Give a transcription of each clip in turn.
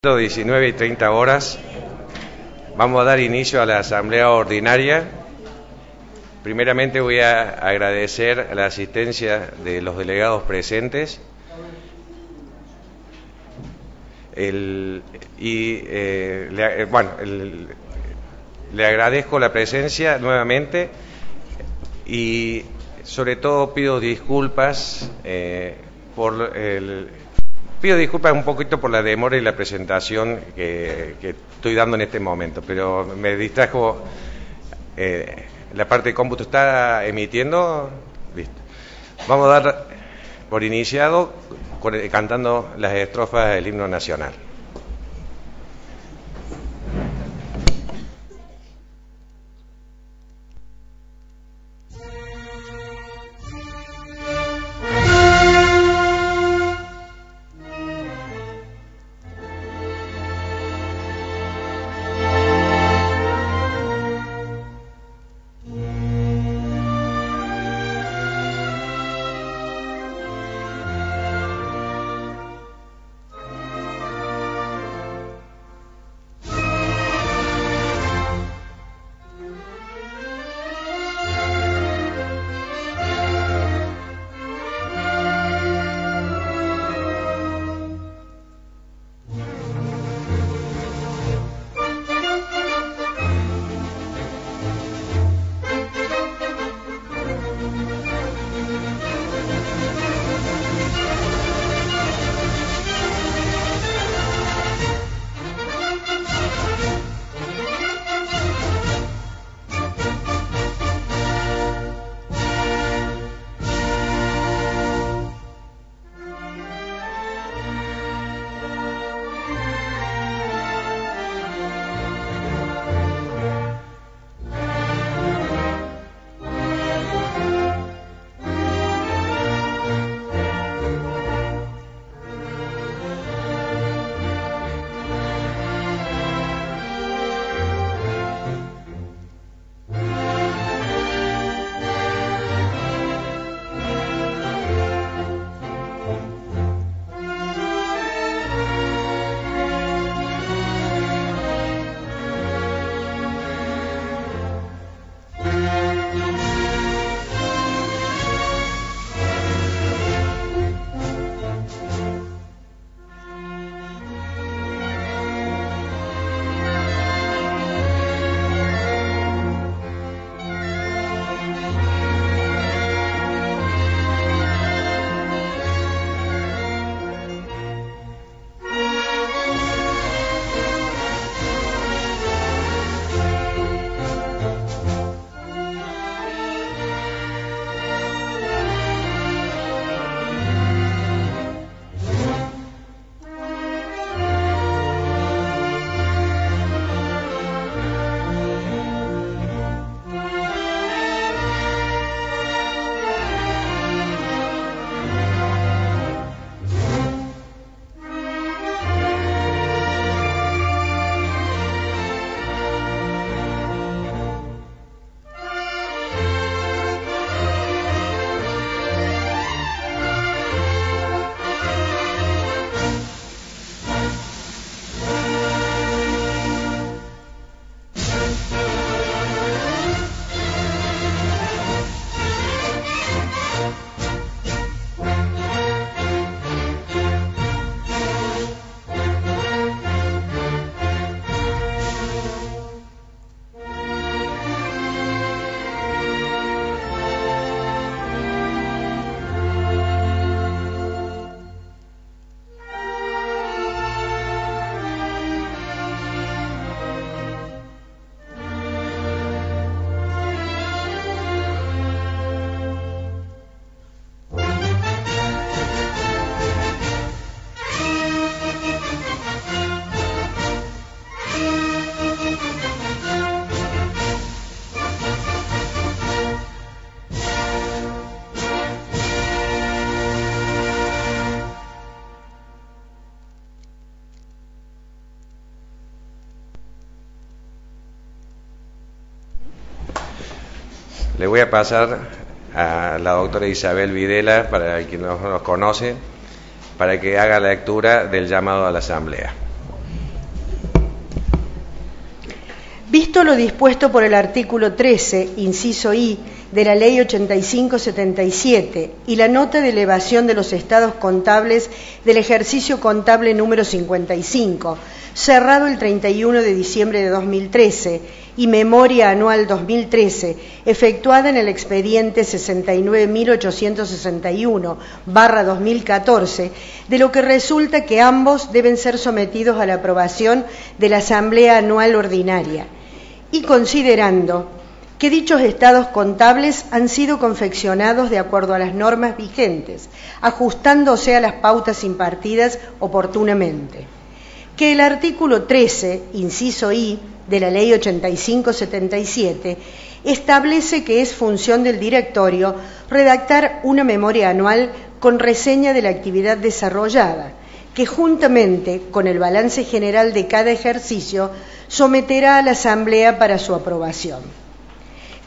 19 y 30 horas vamos a dar inicio a la asamblea ordinaria. Primeramente voy a agradecer la asistencia de los delegados presentes el, y eh, le, eh, bueno, el, le agradezco la presencia nuevamente y sobre todo pido disculpas eh, por el Pido disculpas un poquito por la demora y la presentación que, estoy dando en este momento, pero me distrajo eh, la parte de cómputo. ¿Está emitiendo? Listo. Vamos a dar por iniciado cantando las estrofas del himno nacional. voy a pasar a la doctora Isabel Videla, para quien no nos conoce, para que haga la lectura del llamado a la Asamblea. Visto lo dispuesto por el artículo 13, inciso I, de la Ley 8577 y la nota de elevación de los estados contables del ejercicio contable número 55, cerrado el 31 de diciembre de 2013, y memoria anual 2013, efectuada en el expediente 69.861-2014, de lo que resulta que ambos deben ser sometidos a la aprobación de la Asamblea Anual Ordinaria y considerando que dichos estados contables han sido confeccionados de acuerdo a las normas vigentes, ajustándose a las pautas impartidas oportunamente. Que el artículo 13, inciso I, de la Ley 8577, establece que es función del directorio redactar una memoria anual con reseña de la actividad desarrollada, que juntamente con el balance general de cada ejercicio someterá a la Asamblea para su aprobación.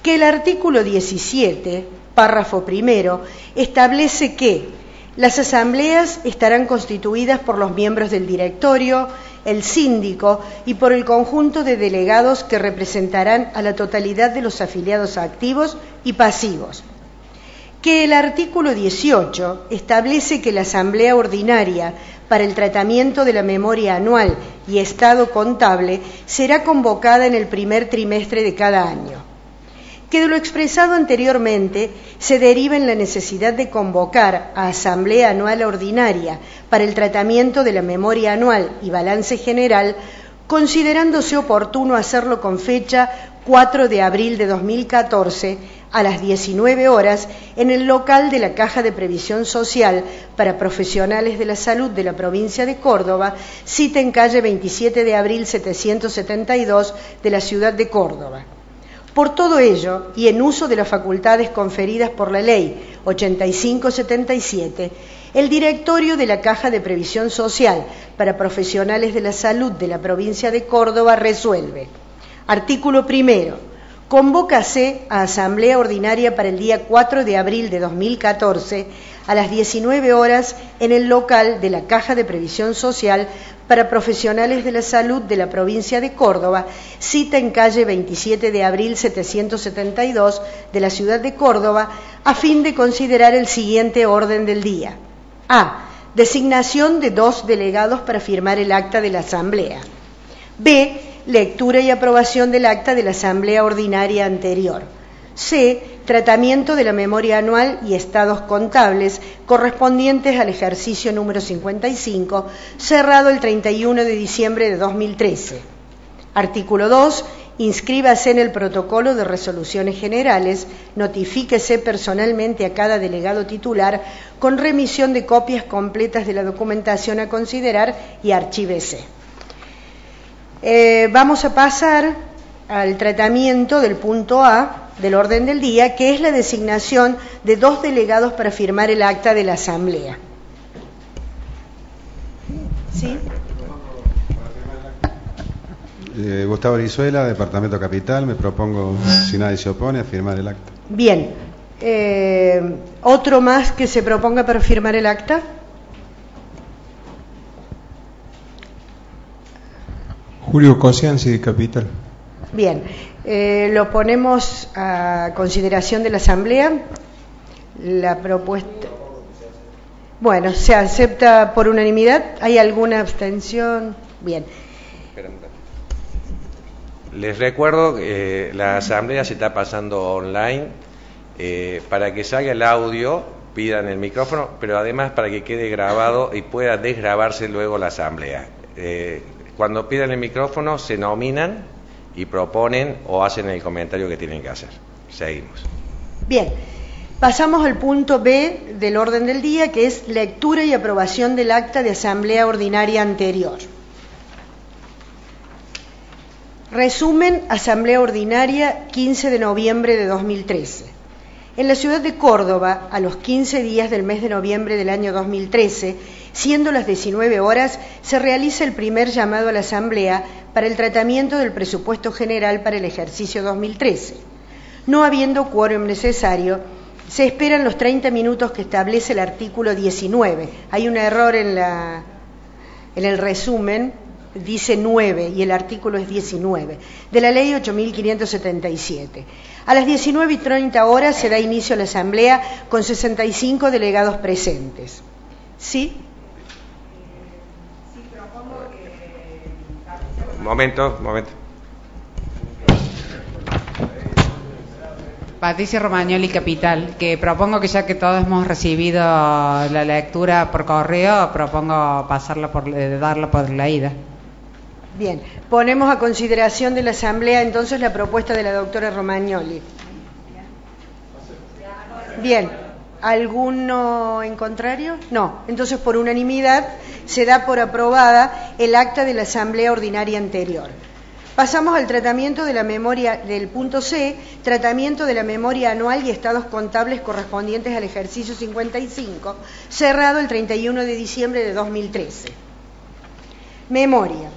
Que el artículo 17, párrafo primero, establece que las asambleas estarán constituidas por los miembros del directorio, el síndico y por el conjunto de delegados que representarán a la totalidad de los afiliados activos y pasivos. Que el artículo 18 establece que la Asamblea Ordinaria para el tratamiento de la memoria anual y estado contable será convocada en el primer trimestre de cada año. Que de lo expresado anteriormente se deriva en la necesidad de convocar a Asamblea Anual Ordinaria para el tratamiento de la memoria anual y balance general, considerándose oportuno hacerlo con fecha 4 de abril de 2014 a las 19 horas en el local de la Caja de Previsión Social para Profesionales de la Salud de la provincia de Córdoba, cita en calle 27 de abril 772 de la ciudad de Córdoba. Por todo ello, y en uso de las facultades conferidas por la Ley 8577, el directorio de la Caja de Previsión Social para Profesionales de la Salud de la provincia de Córdoba resuelve. Artículo primero convócase a Asamblea Ordinaria para el día 4 de abril de 2014 a las 19 horas en el local de la Caja de Previsión Social para Profesionales de la Salud de la provincia de Córdoba, cita en calle 27 de abril 772 de la ciudad de Córdoba, a fin de considerar el siguiente orden del día. A. Designación de dos delegados para firmar el acta de la Asamblea. B lectura y aprobación del acta de la Asamblea Ordinaria anterior. C. Tratamiento de la memoria anual y estados contables correspondientes al ejercicio número 55, cerrado el 31 de diciembre de 2013. Artículo 2. Inscríbase en el protocolo de resoluciones generales, notifíquese personalmente a cada delegado titular con remisión de copias completas de la documentación a considerar y archívese. Eh, vamos a pasar al tratamiento del punto A del orden del día, que es la designación de dos delegados para firmar el acta de la Asamblea. ¿Sí? Eh, Gustavo Rizuela, Departamento Capital, me propongo, si nadie se opone, a firmar el acta. Bien. Eh, ¿Otro más que se proponga para firmar el acta? Julio Cosianzi, de Capital. Bien, eh, lo ponemos a consideración de la Asamblea. La propuesta. Bueno, se acepta por unanimidad. ¿Hay alguna abstención? Bien. Les recuerdo que eh, la asamblea se está pasando online. Eh, para que salga el audio, pidan el micrófono, pero además para que quede grabado y pueda desgrabarse luego la asamblea. Cuando piden el micrófono se nominan y proponen o hacen el comentario que tienen que hacer. Seguimos. Bien, pasamos al punto B del orden del día, que es lectura y aprobación del acta de asamblea ordinaria anterior. Resumen, asamblea ordinaria 15 de noviembre de 2013. En la ciudad de Córdoba, a los 15 días del mes de noviembre del año 2013, Siendo las 19 horas, se realiza el primer llamado a la Asamblea para el tratamiento del presupuesto general para el ejercicio 2013. No habiendo quórum necesario, se esperan los 30 minutos que establece el artículo 19. Hay un error en, el resumen dice 9 y el artículo es 19, de la ley 8577. A las 19 y 30 horas se da inicio a la asamblea con 65 delegados presentes. ¿Sí? Momento, momento. Patricia Romagnoli Capital, que propongo que ya que todos hemos recibido la lectura por correo, propongo pasarla por, eh, darla por leída. Bien, ponemos a consideración de la Asamblea entonces la propuesta de la doctora Romagnoli. Bien, ¿alguno en contrario? No, entonces por unanimidad se da por aprobada el acta de la Asamblea Ordinaria anterior. Pasamos al tratamiento de la memoria del punto C, tratamiento de la memoria anual y estados contables correspondientes al ejercicio 55, cerrado el 31 de diciembre de 2013. Memoria.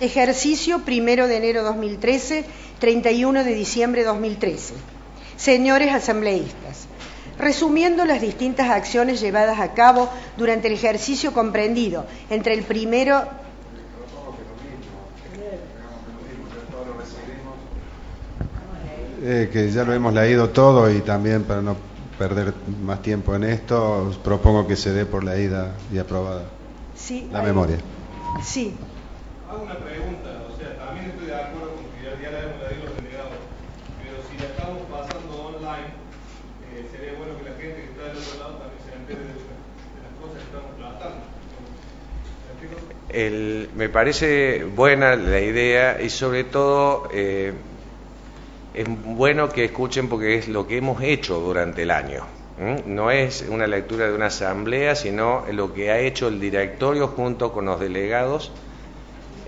Ejercicio 1 de enero 2013, 31 de diciembre de 2013. Señores asambleístas, resumiendo las distintas acciones llevadas a cabo durante el ejercicio comprendido entre el primero Eh, que ya lo hemos leído todo y también para no perder más tiempo en esto, propongo que se dé por leída y aprobada sí, la memoria. Sí. Hago una pregunta, o sea, también estoy de acuerdo con que ya, ya la hemos leído los delegados, pero si la estamos pasando online, eh, sería bueno que la gente que está del otro lado también se entere de, de las cosas que estamos tratando. El, me parece buena la idea y sobre todo eh, es bueno que escuchen porque es lo que hemos hecho durante el año. No es una lectura de una asamblea, sino lo que ha hecho el directorio junto con los delegados.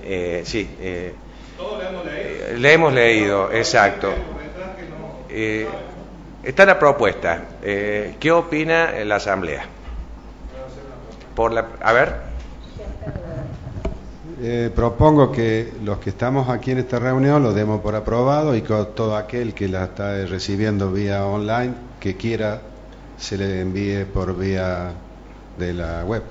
Eh, sí, eh, Todos le hemos leído. le hemos leído, exacto. Está la propuesta. Eh, ¿Qué opina la asamblea? Por la, a ver. Eh, propongo que los que estamos aquí en esta reunión lo demos por aprobado y que todo aquel que la está recibiendo vía online, que quiera, se le envíe por vía de la web.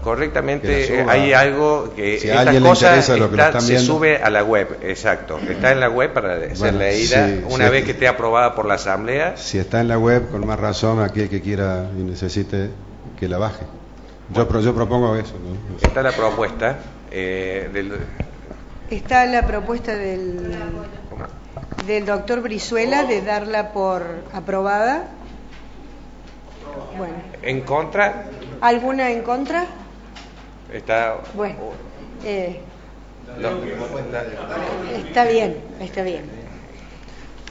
Correctamente, eh, hay algo que Si estas cosas interesa lo que lo está- se viendo. sube a la web, exacto. Está en la web para ser Bueno, leída sí, una vez que esté aprobada por la asamblea. Si está en la web, con más razón, aquel que quiera y necesite que la baje. Yo, pro- yo propongo eso. ¿no? Está la propuesta eh, del, Está la propuesta del, del doctor Brizuela de darla por aprobada. Bueno, en contra. ¿alguna en contra? Está Bueno, eh, no, está bien, está bien.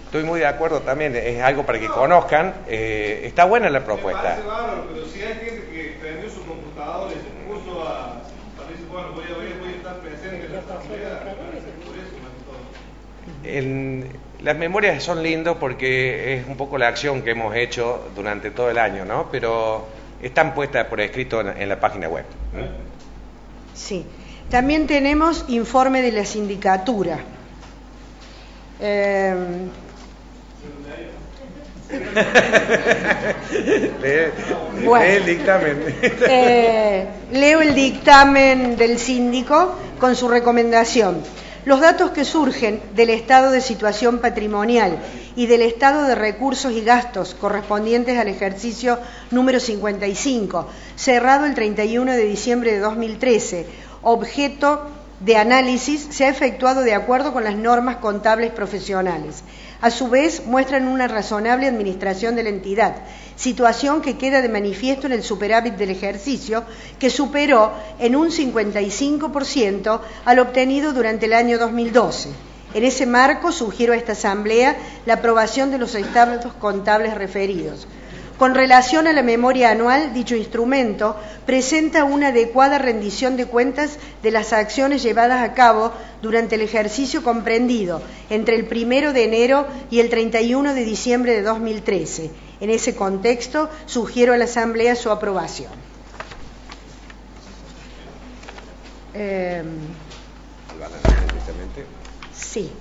Estoy muy de acuerdo también. Es algo para que conozcan. eh, está buena la Me propuesta. parece bárbaro, pero si hay gente que prendió su computador y se puso a, a decir, bueno, voy a, ver, voy a estar presente en la asamblea, por eso más que todo. En- las memorias son lindos porque es un poco la acción que hemos hecho durante todo el año, ¿no? Pero están puestas por escrito en, en la página web. Sí. También tenemos informe de la sindicatura. Eh, Lee, Bueno. lee el dictamen. Eh, leo el dictamen del síndico con su recomendación. Los datos que surgen del estado de situación patrimonial y del estado de recursos y gastos correspondientes al ejercicio número 55, cerrado el 31 de diciembre de 2013, objeto de análisis, se ha efectuado de acuerdo con las normas contables profesionales. A su vez, muestran una razonable administración de la entidad, situación que queda de manifiesto en el superávit del ejercicio, que superó en un 55% al obtenido durante el año 2012. En ese marco, sugiero a esta Asamblea la aprobación de los estados contables referidos. Con relación a la memoria anual, dicho instrumento presenta una adecuada rendición de cuentas de las acciones llevadas a cabo durante el ejercicio comprendido entre el 1 de enero y el 31 de diciembre de 2013. En ese contexto, sugiero a la Asamblea su aprobación. Eh, sí.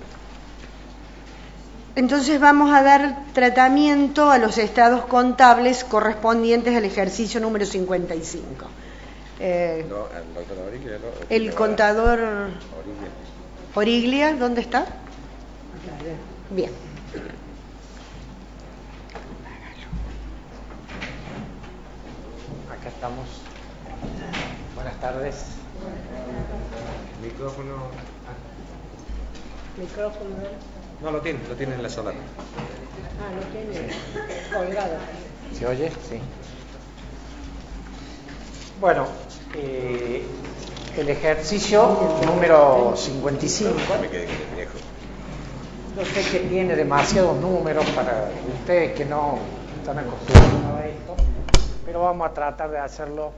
Entonces vamos a dar tratamiento a los estados contables correspondientes al ejercicio número 55. Eh, No, el doctor Origlia, ¿no? el contador Origlia. Origlia, ¿dónde está? Bien. Acá estamos. Buenas tardes. Micrófono. Micrófono. No, lo tiene, lo tiene en la sola. Ah, lo tiene colgado. ¿Se oye? Sí. Bueno, eh, el ejercicio número 55. Me quedé con el viejo. Yo sé que tiene demasiados números para ustedes que no están acostumbrados a esto, pero vamos a tratar de hacerlo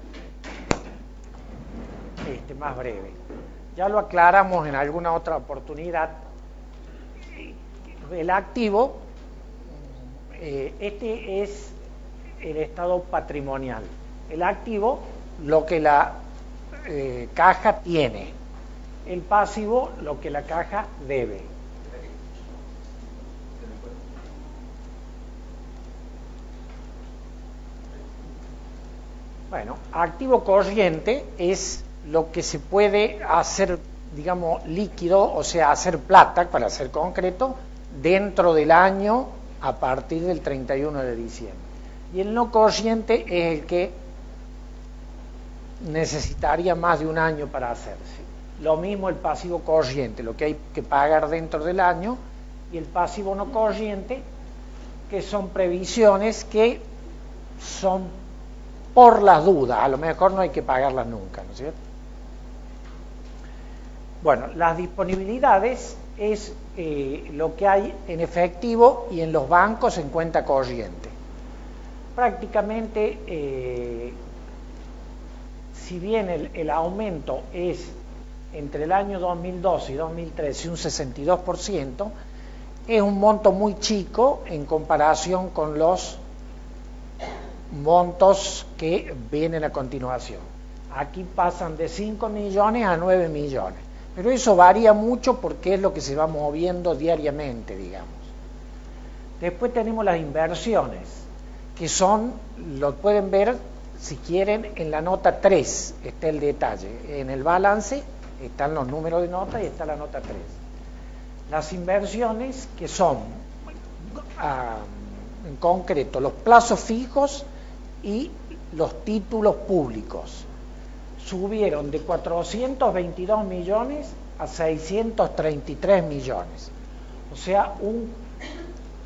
este, más breve. Ya lo aclaramos en alguna otra oportunidad. El activo, eh, este es el estado patrimonial. El activo, lo que la eh, caja tiene. El pasivo, lo que la caja debe. Bueno, activo corriente es lo que se puede hacer, digamos, líquido, o sea, hacer plata, para ser concreto, dentro del año a partir del 31 de diciembre. Y el no corriente es el que necesitaría más de un año para hacerse. Lo mismo el pasivo corriente, lo que hay que pagar dentro del año, y el pasivo no corriente, que son previsiones que son por las dudas, a lo mejor no hay que pagarlas nunca, ¿no es cierto? Bueno, las disponibilidades es eh, lo que hay en efectivo y en los bancos en cuenta corriente. Prácticamente, eh, si bien el, el aumento es entre el año 2012 y 2013 un 62%, es un monto muy chico en comparación con los montos que vienen a continuación. Aquí pasan de 5 millones a 9 millones, pero eso varía mucho porque es lo que se va moviendo diariamente, digamos. Después tenemos las inversiones, que son, lo pueden ver si quieren en la nota 3, está el detalle. En el balance están los números de nota y está la nota 3. Las inversiones que son, ah, en concreto, los plazos fijos y los títulos públicos subieron de 422 millones a 633 millones. O sea, un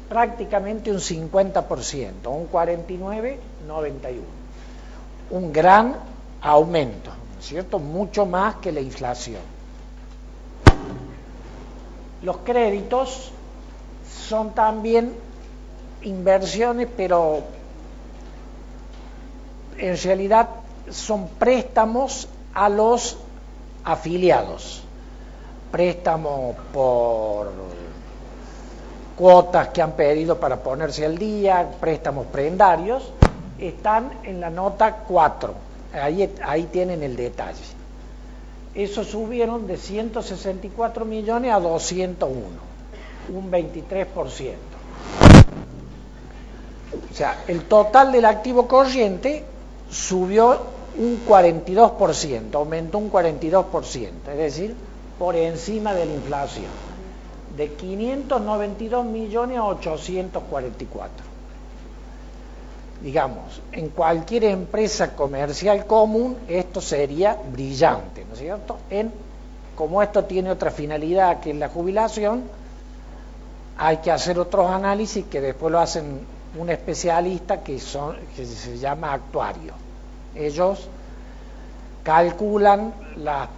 prácticamente un 50%, un 49, 91. Un gran aumento, ¿no es cierto? Mucho más que la inflación. Los créditos son también inversiones, pero en realidad son préstamos a los afiliados. Préstamos por cuotas que han pedido para ponerse al día, préstamos prendarios, están en la nota 4. Ahí, ahí tienen el detalle. Esos subieron de 164 millones a 201, un 23%. O sea, el total del activo corriente subió un 42%, aumentó un 42%, es decir, por encima de la inflación, de 592 millones a 844. Digamos, en cualquier empresa comercial común esto sería brillante, ¿no es cierto? En, como esto tiene otra finalidad que es la jubilación, hay que hacer otros análisis que después lo hacen un especialista que, son, que se llama actuario. Ellos calculan las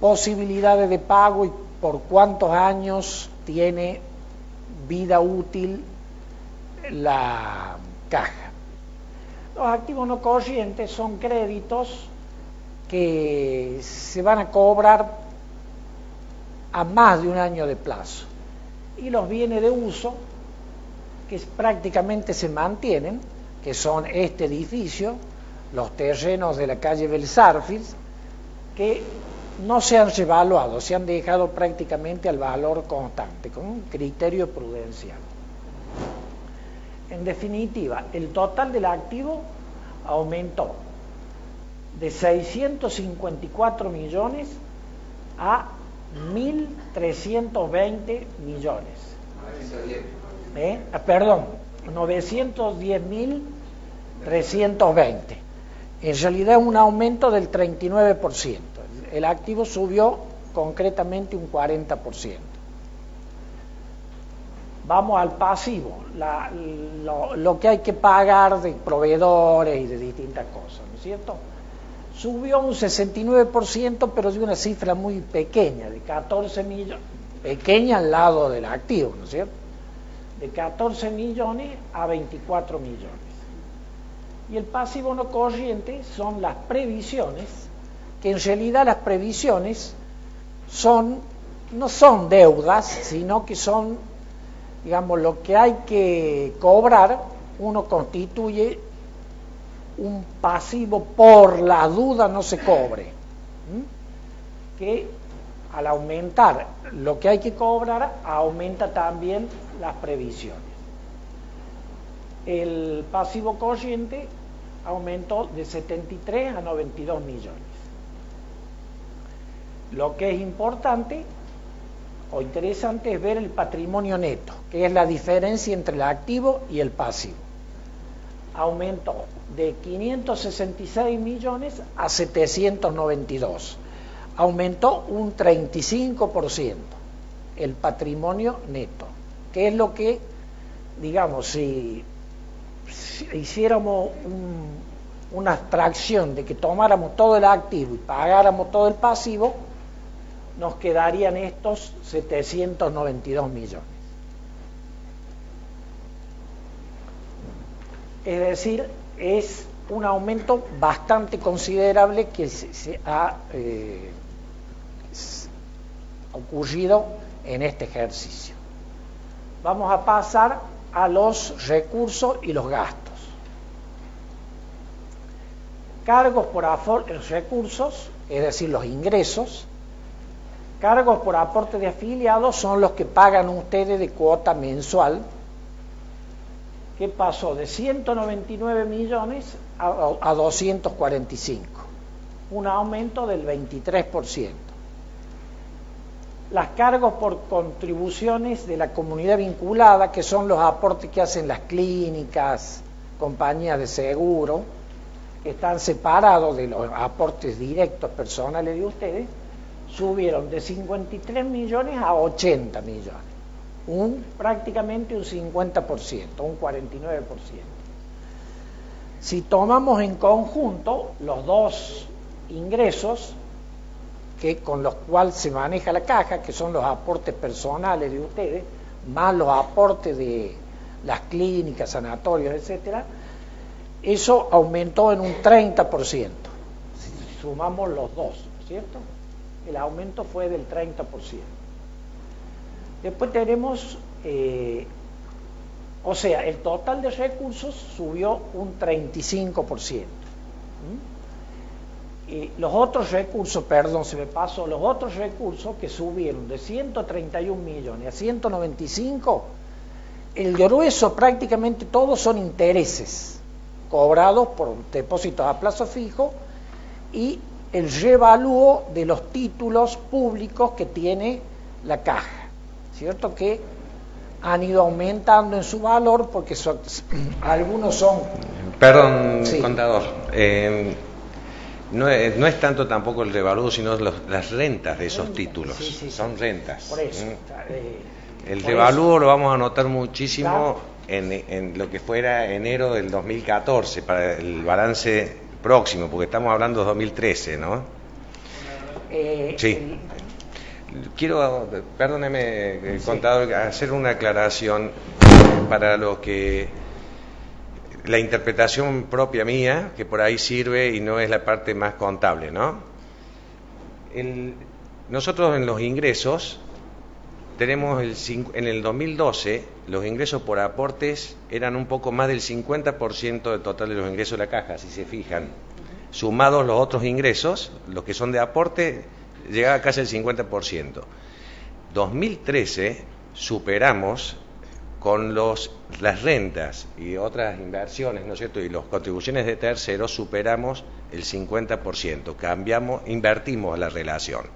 posibilidades de pago y por cuántos años tiene vida útil la caja. Los activos no corrientes son créditos que se van a cobrar a más de un año de plazo. Y los bienes de uso, que prácticamente se mantienen, que son este edificio, los terrenos de la calle Belsarfils, que no se han revaluado, se han dejado prácticamente al valor constante, con un criterio prudencial. En definitiva, el total del activo aumentó de 654 millones a 1.320 millones. ¿Eh? Ah, perdón, 910.320. En realidad es un aumento del 39%. El activo subió concretamente un 40%. Vamos al pasivo, lo, lo que hay que pagar de proveedores y de distintas cosas, ¿no es cierto? Subió un 69%, pero de una cifra muy pequeña, de 14 millones, pequeña al lado del activo, ¿no es cierto? De 14 millones a 24 millones. Y el pasivo no corriente son las previsiones, que en realidad las previsiones son, no son deudas, sino que son, digamos, lo que hay que cobrar, uno constituye un pasivo por la duda no se cobre, que al aumentar lo que hay que cobrar, aumenta también las previsiones. El pasivo corriente aumentó de 73 a 92 millones. Lo que es importante o interesante es ver el patrimonio neto, que es la diferencia entre el activo y el pasivo. Aumentó de 566 millones a 792. Aumentó un 35% el patrimonio neto, que es lo que, digamos, si, hiciéramos un- una abstracción de que tomáramos todo el activo y pagáramos todo el pasivo, nos quedarían estos 792 millones. Es decir, es un aumento bastante considerable que se, ha eh, ocurrido en este ejercicio. Vamos a pasar a los recursos y los gastos. Cargos por afor- recursos, es decir, los ingresos, Cargos por aporte de afiliados son los que pagan ustedes de cuota mensual, que pasó de 199 millones a, a 245, un aumento del 23%. Las cargos por contribuciones de la comunidad vinculada, que son los aportes que hacen las clínicas, compañías de seguro, que están separados de los aportes directos personales de ustedes, subieron de 53 millones a 80 millones, un prácticamente un 50%, un 49%. Si tomamos en conjunto los dos ingresos que con los cuales se maneja la caja, que son los aportes personales de ustedes, más los aportes de las clínicas, sanatorios, etcétera, eso aumentó en un 30%. Si sumamos los dos, ¿cierto? el aumento fue del 30%. Después tenemos, eh, o sea, el total de recursos subió un 35%. ¿Mm? Y los otros recursos, perdón, se me pasó, los otros recursos que subieron de 131 millones a 195, el grueso prácticamente todos son intereses cobrados por depósitos a plazo fijo y el revalúo de los títulos públicos que tiene la caja, ¿cierto? Que han ido aumentando en su valor porque son- algunos son... Perdón, Sí. contador. eh, no, es, no es tanto tampoco el revalúo, sino los- las rentas de esos títulos. Sí, sí, sí. Son rentas. Por eso. ¿Mm? eh, El por revalúo lo vamos a notar muchísimo Claro. en, en lo que fuera enero del 2014, para el balance próximo, porque estamos hablando de 2013, ¿no? Eh, Sí. el- Quiero, perdóneme, eh, contador, hacer una aclaración para lo que la interpretación propia mía, que por ahí sirve y no es la parte más contable, ¿no? Nosotros en los ingresos tenemos el, en el 2012 los ingresos por aportes eran un poco más del 50% del total de los ingresos de la caja, si se fijan. Sumados los otros ingresos, los que son de aporte, llegaba casi el 50%. 2013 superamos con las rentas y otras inversiones, ¿no es cierto? Y las contribuciones de terceros superamos el 50%. Cambiamos, invertimos la relación.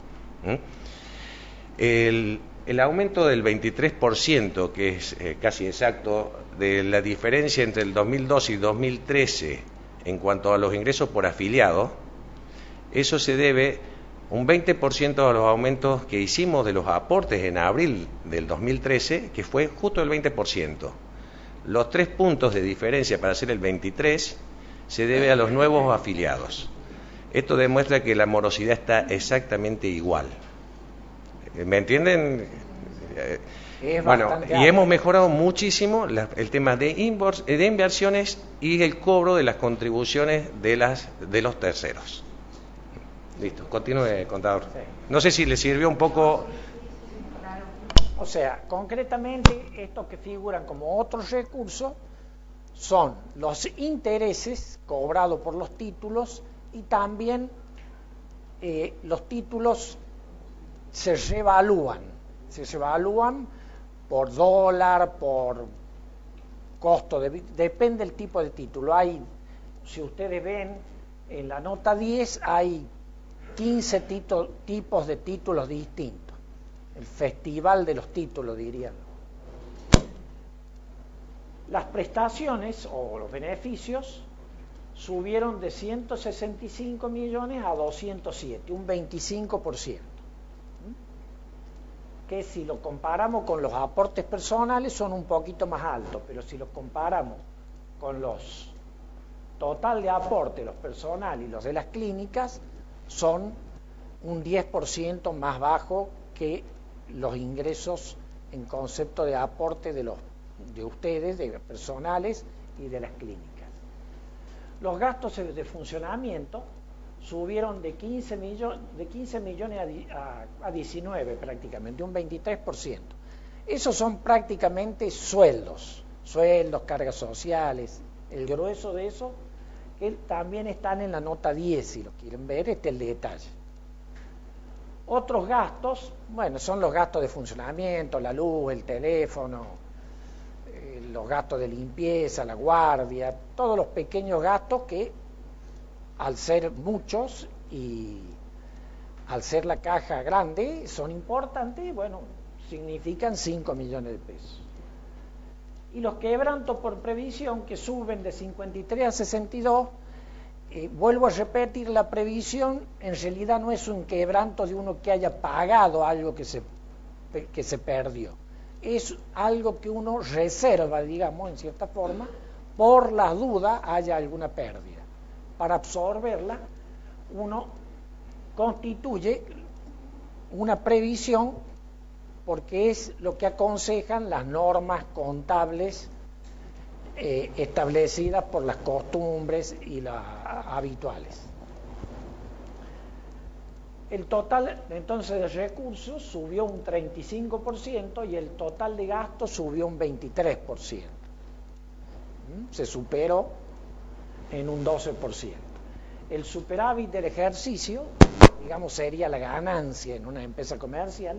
el aumento del 23%, que es eh, casi exacto, de la diferencia entre el 2012 y 2013 en cuanto a los ingresos por afiliado, eso se debe un 20% a los aumentos que hicimos de los aportes en abril del 2013, que fue justo el 20%. Los tres puntos de diferencia para hacer el 23 se debe a los nuevos afiliados. Esto demuestra que la morosidad está exactamente igual. ¿Me entienden? Es Bueno, y hemos mejorado muchísimo la- el tema de, de inversiones y el cobro de las contribuciones de, las, de los terceros. Listo, continúe, contador. Sí. No sé si le sirvió un poco. O sea, concretamente, estos que figuran como otros recursos son los intereses cobrados por los títulos y también eh, los títulos se revalúan, se revalúan por dólar, por costo, de, depende del tipo de título. Hay, si ustedes ven, en la nota 10 hay 15 tito- tipos de títulos distintos. El festival de los títulos, dirían. Las prestaciones o los beneficios subieron de 165 millones a 207, un 25%. ¿Mm? Que si lo comparamos con los aportes personales son un poquito más altos, pero si lo comparamos con los total de aporte, los personales y los de las clínicas, son un 10% más bajo que los ingresos en concepto de aporte de los de ustedes, de personales y de las clínicas. Los gastos de funcionamiento subieron de 15, millo- de 15 millones a 19 prácticamente, un 23%. Esos son prácticamente sueldos, sueldos, cargas sociales, el grueso de eso, que también están en la nota 10, si lo quieren ver, este es el detalle. Otros gastos, bueno, son los gastos de funcionamiento, la luz, el teléfono, eh, los gastos de limpieza, la guardia, todos los pequeños gastos que al ser muchos y al ser la caja grande son importantes, bueno, significan 5 millones de pesos. Y los quebrantos por previsión que suben de 53 a 62, eh, vuelvo a repetir, la previsión en realidad no es un quebranto de uno que haya pagado algo que se, que se perdió. Es algo que uno reserva, digamos, en cierta forma, por las dudas haya alguna pérdida. Para absorberla, uno constituye una previsión porque es lo que aconsejan las normas contables eh, establecidas por las costumbres y las habituales. El total entonces de recursos subió un 35% y el total de gastos subió un 23%. ¿Mm? Se superó en un 12%. El superávit del ejercicio, digamos, sería la ganancia en una empresa comercial,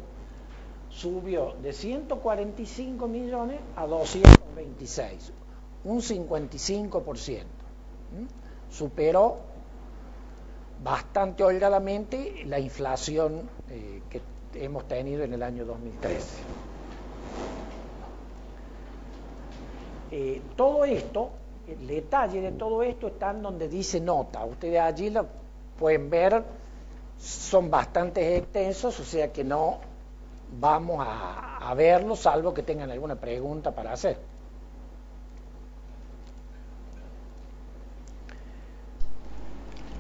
subió de 145 millones a 226, un 55%. ¿Mm? Superó bastante holgadamente la inflación eh, que hemos tenido en el año 2013. Eh, todo esto, el detalle de todo esto está en donde dice nota. Ustedes allí lo pueden ver, son bastante extensos, o sea que no vamos a, a verlo, salvo que tengan alguna pregunta para hacer.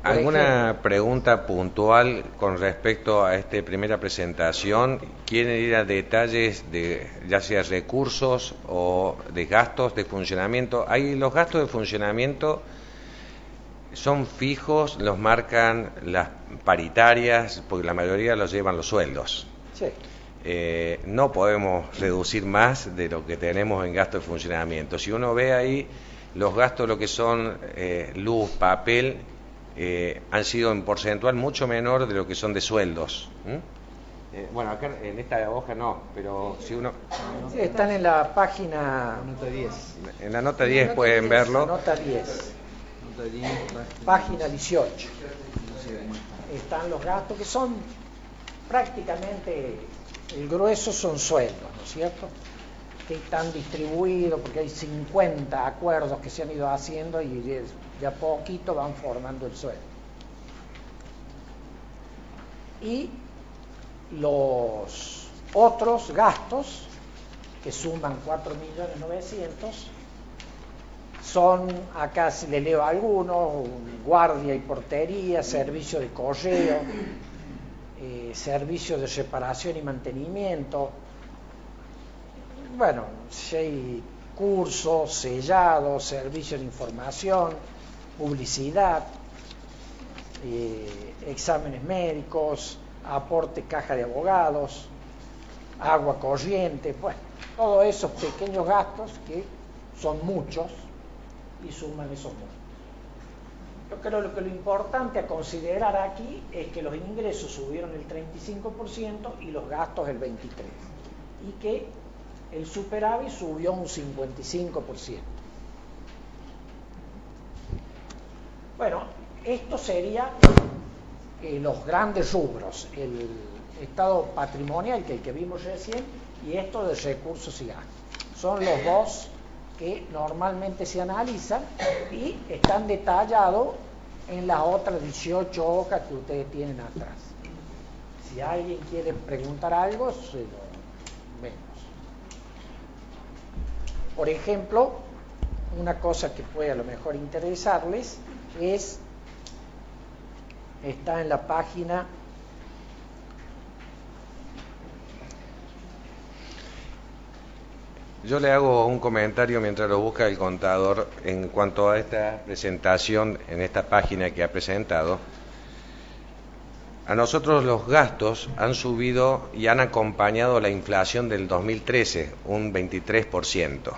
¿Alguna pregunta puntual con respecto a esta primera presentación? ¿Quieren ir a detalles de ya sea recursos o de gastos de funcionamiento? Ahí los gastos de funcionamiento son fijos, los marcan las paritarias, porque la mayoría los llevan los sueldos. Sí. Eh, no podemos reducir más de lo que tenemos en gasto de funcionamiento. Si uno ve ahí los gastos, lo que son eh, luz, papel, eh, han sido en porcentual mucho menor de lo que son de sueldos. ¿Mm? Eh, bueno, acá en esta hoja no, pero si uno... Sí, están en la página En la nota 10 pueden la verlo. nota 10. Página 18. Están los gastos que son prácticamente, el grueso son sueldos, ¿no es cierto? Que están distribuidos porque hay 50 acuerdos que se han ido haciendo y de, a poquito van formando el sueldo. Y los otros gastos, que suman 4.900.000, son, acá si le leo algunos, guardia y portería, servicio de correo, eh, servicio de reparación y mantenimiento, bueno, si hay cursos, sellados, servicios de información, publicidad, eh, exámenes médicos, aporte caja de abogados, agua corriente, bueno, todos esos pequeños gastos que son muchos y suman esos montos. Yo creo que lo importante a considerar aquí es que los ingresos subieron el 35% y los gastos el 23%, y que el superávit subió un 55%. Bueno, esto sería eh, los grandes rubros, el estado patrimonial, que el que vimos recién, y esto de recursos y gastos. Son los dos que normalmente se analizan y están detallados en las otras 18 hojas que ustedes tienen atrás. Si alguien quiere preguntar algo, se lo vemos. Por ejemplo, una cosa que puede a lo mejor interesarles es, está en la página Yo le hago un comentario mientras lo busca el contador en cuanto a esta presentación en esta página que ha presentado. A nosotros los gastos han subido y han acompañado la inflación del 2013, un 23%.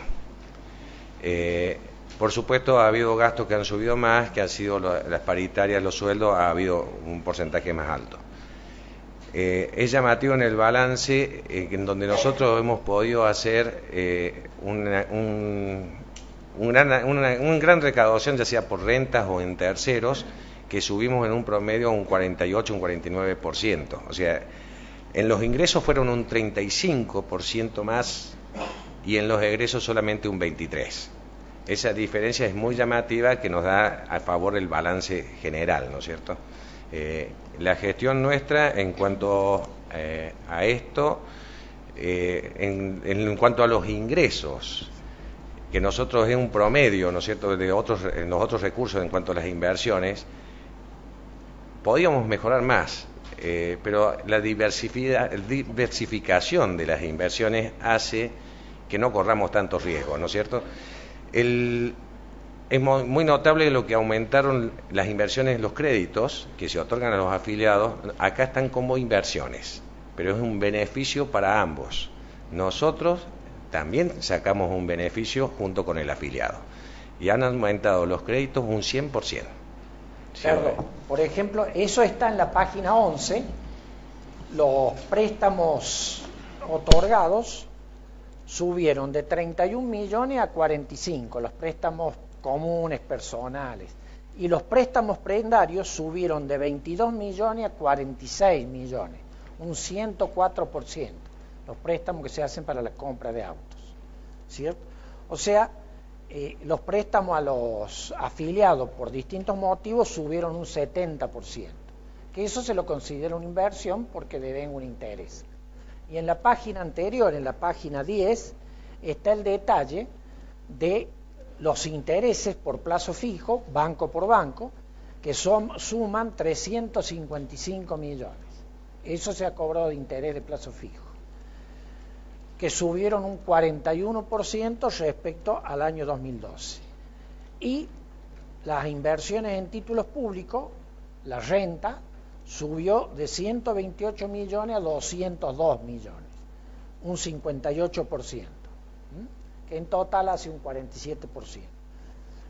Eh, por supuesto, ha habido gastos que han subido más, que han sido las paritarias, los sueldos, ha habido un porcentaje más alto. Eh, es llamativo en el balance eh, en donde nosotros hemos podido hacer eh, una, un, gran, una gran recaudación, ya sea por rentas o en terceros, que subimos en un promedio un 48, un 49%. O sea, en los ingresos fueron un 35% más y en los egresos solamente un 23%. Esa diferencia es muy llamativa que nos da a favor el balance general, ¿no es cierto? Eh, la gestión nuestra en cuanto eh, a esto, eh, en, cuanto a los ingresos, que nosotros es un promedio, ¿no es cierto?, de otros, en los otros recursos en cuanto a las inversiones, podíamos mejorar más, pero la diversificación de las inversiones hace que no corramos tantos riesgos, ¿no es cierto? El, es muy notable lo que aumentaron las inversiones en los créditos que se otorgan a los afiliados. Acá están como inversiones, pero es un beneficio para ambos. Nosotros también sacamos un beneficio junto con el afiliado. Y han aumentado los créditos un 100%. por ejemplo, eso está en la página 11. Los préstamos otorgados subieron de 31 millones a 45, los préstamos comunes, personales. Y los préstamos prendarios subieron de 22 millones a 46 millones, un 104%, los préstamos que se hacen para la compra de autos. ¿Cierto? O sea, eh, los préstamos a los afiliados por distintos motivos subieron un 70%, que eso se lo considera una inversión porque deben un interés. Y en la página anterior, en la página 10, está el detalle de los intereses por plazo fijo, banco por banco, que son, suman 355 millones. Eso se ha cobrado de interés de plazo fijo, que subieron un 41% respecto al año 2012. Y las inversiones en títulos públicos, la renta, subió de 128 millones a 202 millones, un 58% en total hace un 47%.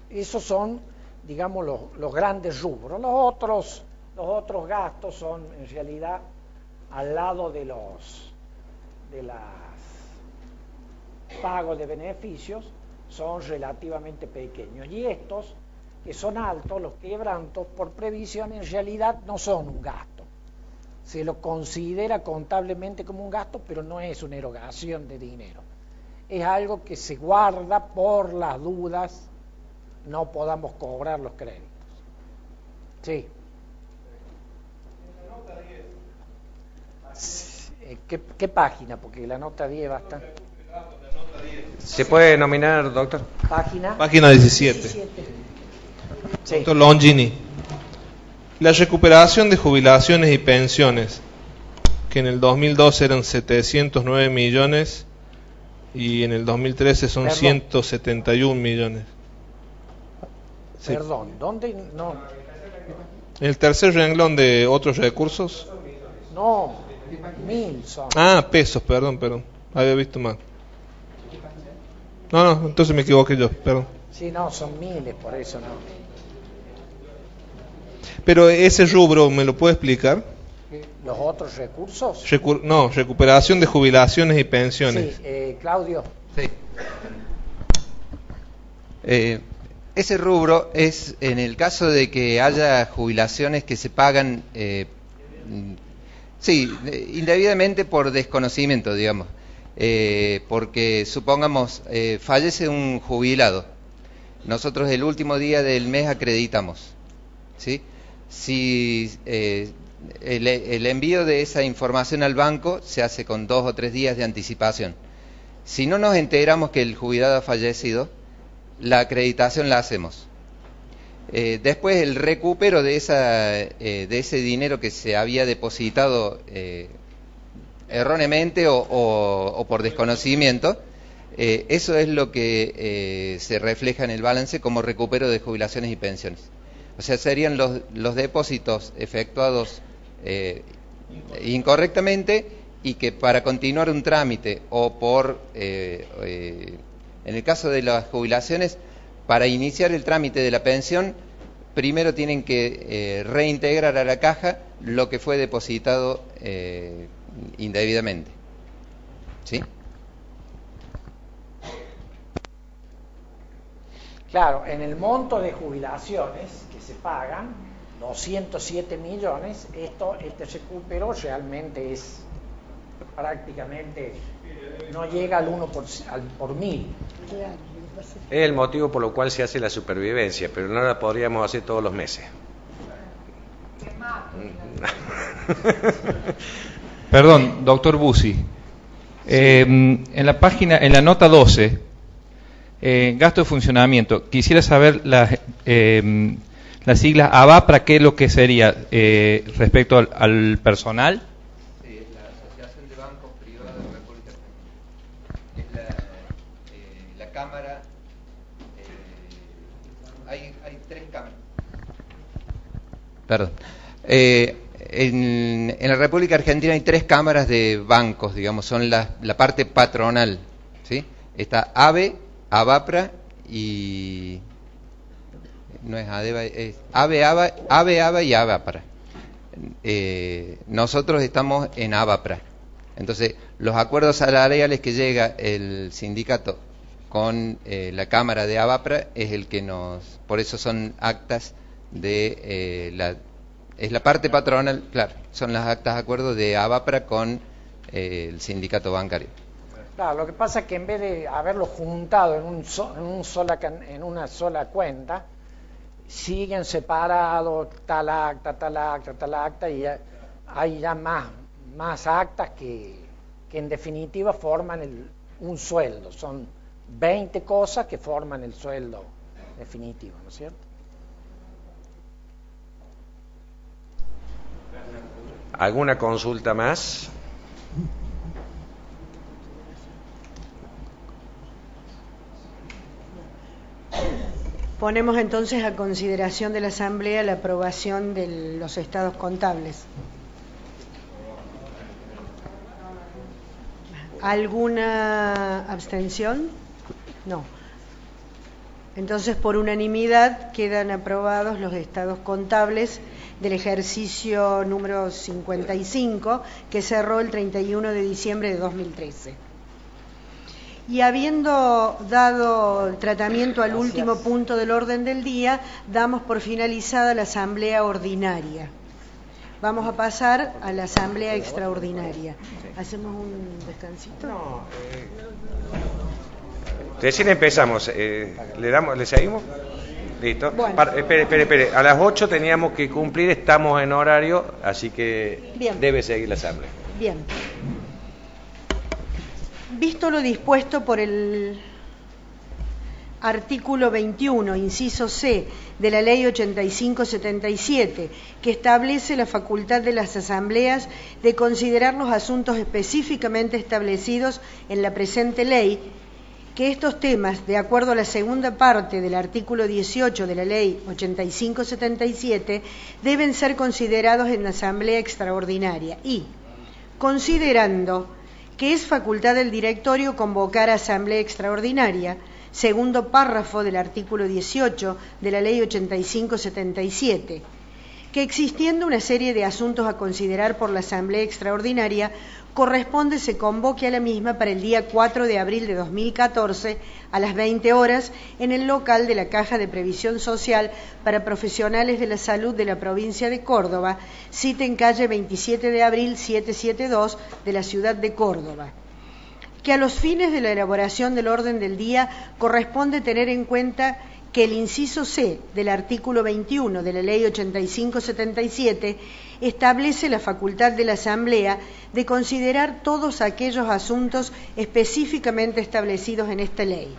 Esos son, digamos, los, grandes rubros. Los otros, los otros gastos son, en realidad, al lado de los de las pagos de beneficios, son relativamente pequeños. Y estos que son altos, los quebrantos por previsión en realidad no son un gasto. Se lo considera contablemente como un gasto, pero no es una erogación de dinero. Es algo que se guarda por las dudas no podamos cobrar los créditos. Sí. Eh, ¿Qué, qué página? Porque la nota 10 basta. ¿Se puede nominar, doctor? ¿Página? Página 17. Sí. Doctor Longini. La recuperación de jubilaciones y pensiones, que en el 2012 eran 709 millones y en el 2013 son Perdón. 171 millones. Sí. Perdón, ¿dónde? No, En el tercer renglón de otros recursos. no, mil son. Ah, pesos, perdón, perdón. Había visto mal. No, no, entonces me equivoqué yo, perdón. Sí, no, son miles, por eso no. Pero ese rubro, ¿me lo puede explicar? ¿Los otros recursos? Recu- no, recuperación de jubilaciones y pensiones. Sí, eh, Claudio. Sí. Eh, ese rubro es en el caso de que haya jubilaciones que se pagan, eh, mm, sí, indebidamente por desconocimiento, digamos. Eh, porque supongamos, eh, fallece un jubilado. Nosotros el último día del mes acreditamos. ¿sí? Si eh, el, envío de esa información al banco se hace con dos o tres días de anticipación. Si no nos enteramos que el jubilado ha fallecido, la acreditación la hacemos. Eh, después el recupero de, esa, eh, de ese dinero que se había depositado eh, erróneamente o, o- por desconocimiento, eso es lo que se refleja en el balance como recupero de jubilaciones y pensiones. O sea, serían los, los depósitos efectuados eh, incorrectamente y que para continuar un trámite o por, eh, eh, en el caso de las jubilaciones, para iniciar el trámite de la pensión, primero tienen que eh, reintegrar a la caja lo que fue depositado indebidamente. ¿Sí? Claro, en el monto de jubilaciones que se pagan, 207 millones, esto, este recupero realmente es prácticamente, no llega al 1 por, al, por mil. Es el motivo por lo cual se hace la supervivencia, pero no la podríamos hacer todos los meses. Perdón, doctor Busi. Eh, en la página, en la nota 12, eh, gasto de funcionamiento, quisiera saber las, eh, las siglas ABAPRA, qué es lo que sería eh, respecto al, al personal. Sí, la Asociación de Bancos Privados de la República Argentina. Es la, eh, la Cámara. eh, hay, hay tres cámaras. Perdón. Eh, en, en la República Argentina hay tres cámaras de bancos, digamos, son la, la parte patronal. ¿sí? Está AVE, ABAPRA y. No es ADEBA, es AVE, AVE, y ABAPRA. Eh, nosotros estamos en ABAPRA. Entonces, los acuerdos salariales que llega el sindicato con eh, la Cámara de ABAPRA es el que nos... Por eso son actas de eh, la... Es la parte patronal, claro, son las actas de acuerdo de ABAPRA con eh, el sindicato bancario. Claro, lo que pasa es que en vez de haberlo juntado en, un so- en, un sola, en una sola cuenta, siguen separados tal acta, tal acta, tal acta, y hay ya más, más actas que, que en definitiva forman el- un sueldo. Son 20 cosas que forman el sueldo definitivo, ¿no es cierto? ¿Alguna consulta más? Ponemos entonces a consideración de la Asamblea la aprobación de los estados contables. ¿Alguna abstención? No. Entonces, por unanimidad quedan aprobados los estados contables del ejercicio número 55 que cerró el 31 de diciembre de 2013. Y habiendo dado el tratamiento al último punto del orden del día, damos por finalizada la asamblea ordinaria. Vamos a pasar a la asamblea extraordinaria. ¿Hacemos un descansito? No, Recién empezamos. eh, ¿Le damos, le seguimos? Listo. Bueno. Par- espere, espere, espere. A las 8 teníamos que cumplir, estamos en horario, así que Bien. debe seguir la asamblea. Bien. Visto lo dispuesto por el artículo 21, inciso C, de la Ley 8577, que establece la facultad de las asambleas de considerar los asuntos específicamente establecidos en la presente ley, que estos temas, de acuerdo a la segunda parte del artículo 18 de la Ley 8577, deben ser considerados en la asamblea extraordinaria. Y, considerando que es facultad del directorio convocar a asamblea extraordinaria, segundo párrafo del artículo 18 de la ley 8577, que existiendo una serie de asuntos a considerar por la asamblea extraordinaria, corresponde se convoque a la misma para el día 4 de abril de 2014 a las 20 horas en el local de la Caja de Previsión Social para Profesionales de la Salud de la provincia de Córdoba, cita en calle 27 de abril 772 de la ciudad de Córdoba. Que a los fines de la elaboración del orden del día corresponde tener en cuenta que el inciso C del artículo 21 de la Ley 8577 establece la facultad de la Asamblea de considerar todos aquellos asuntos específicamente establecidos en esta ley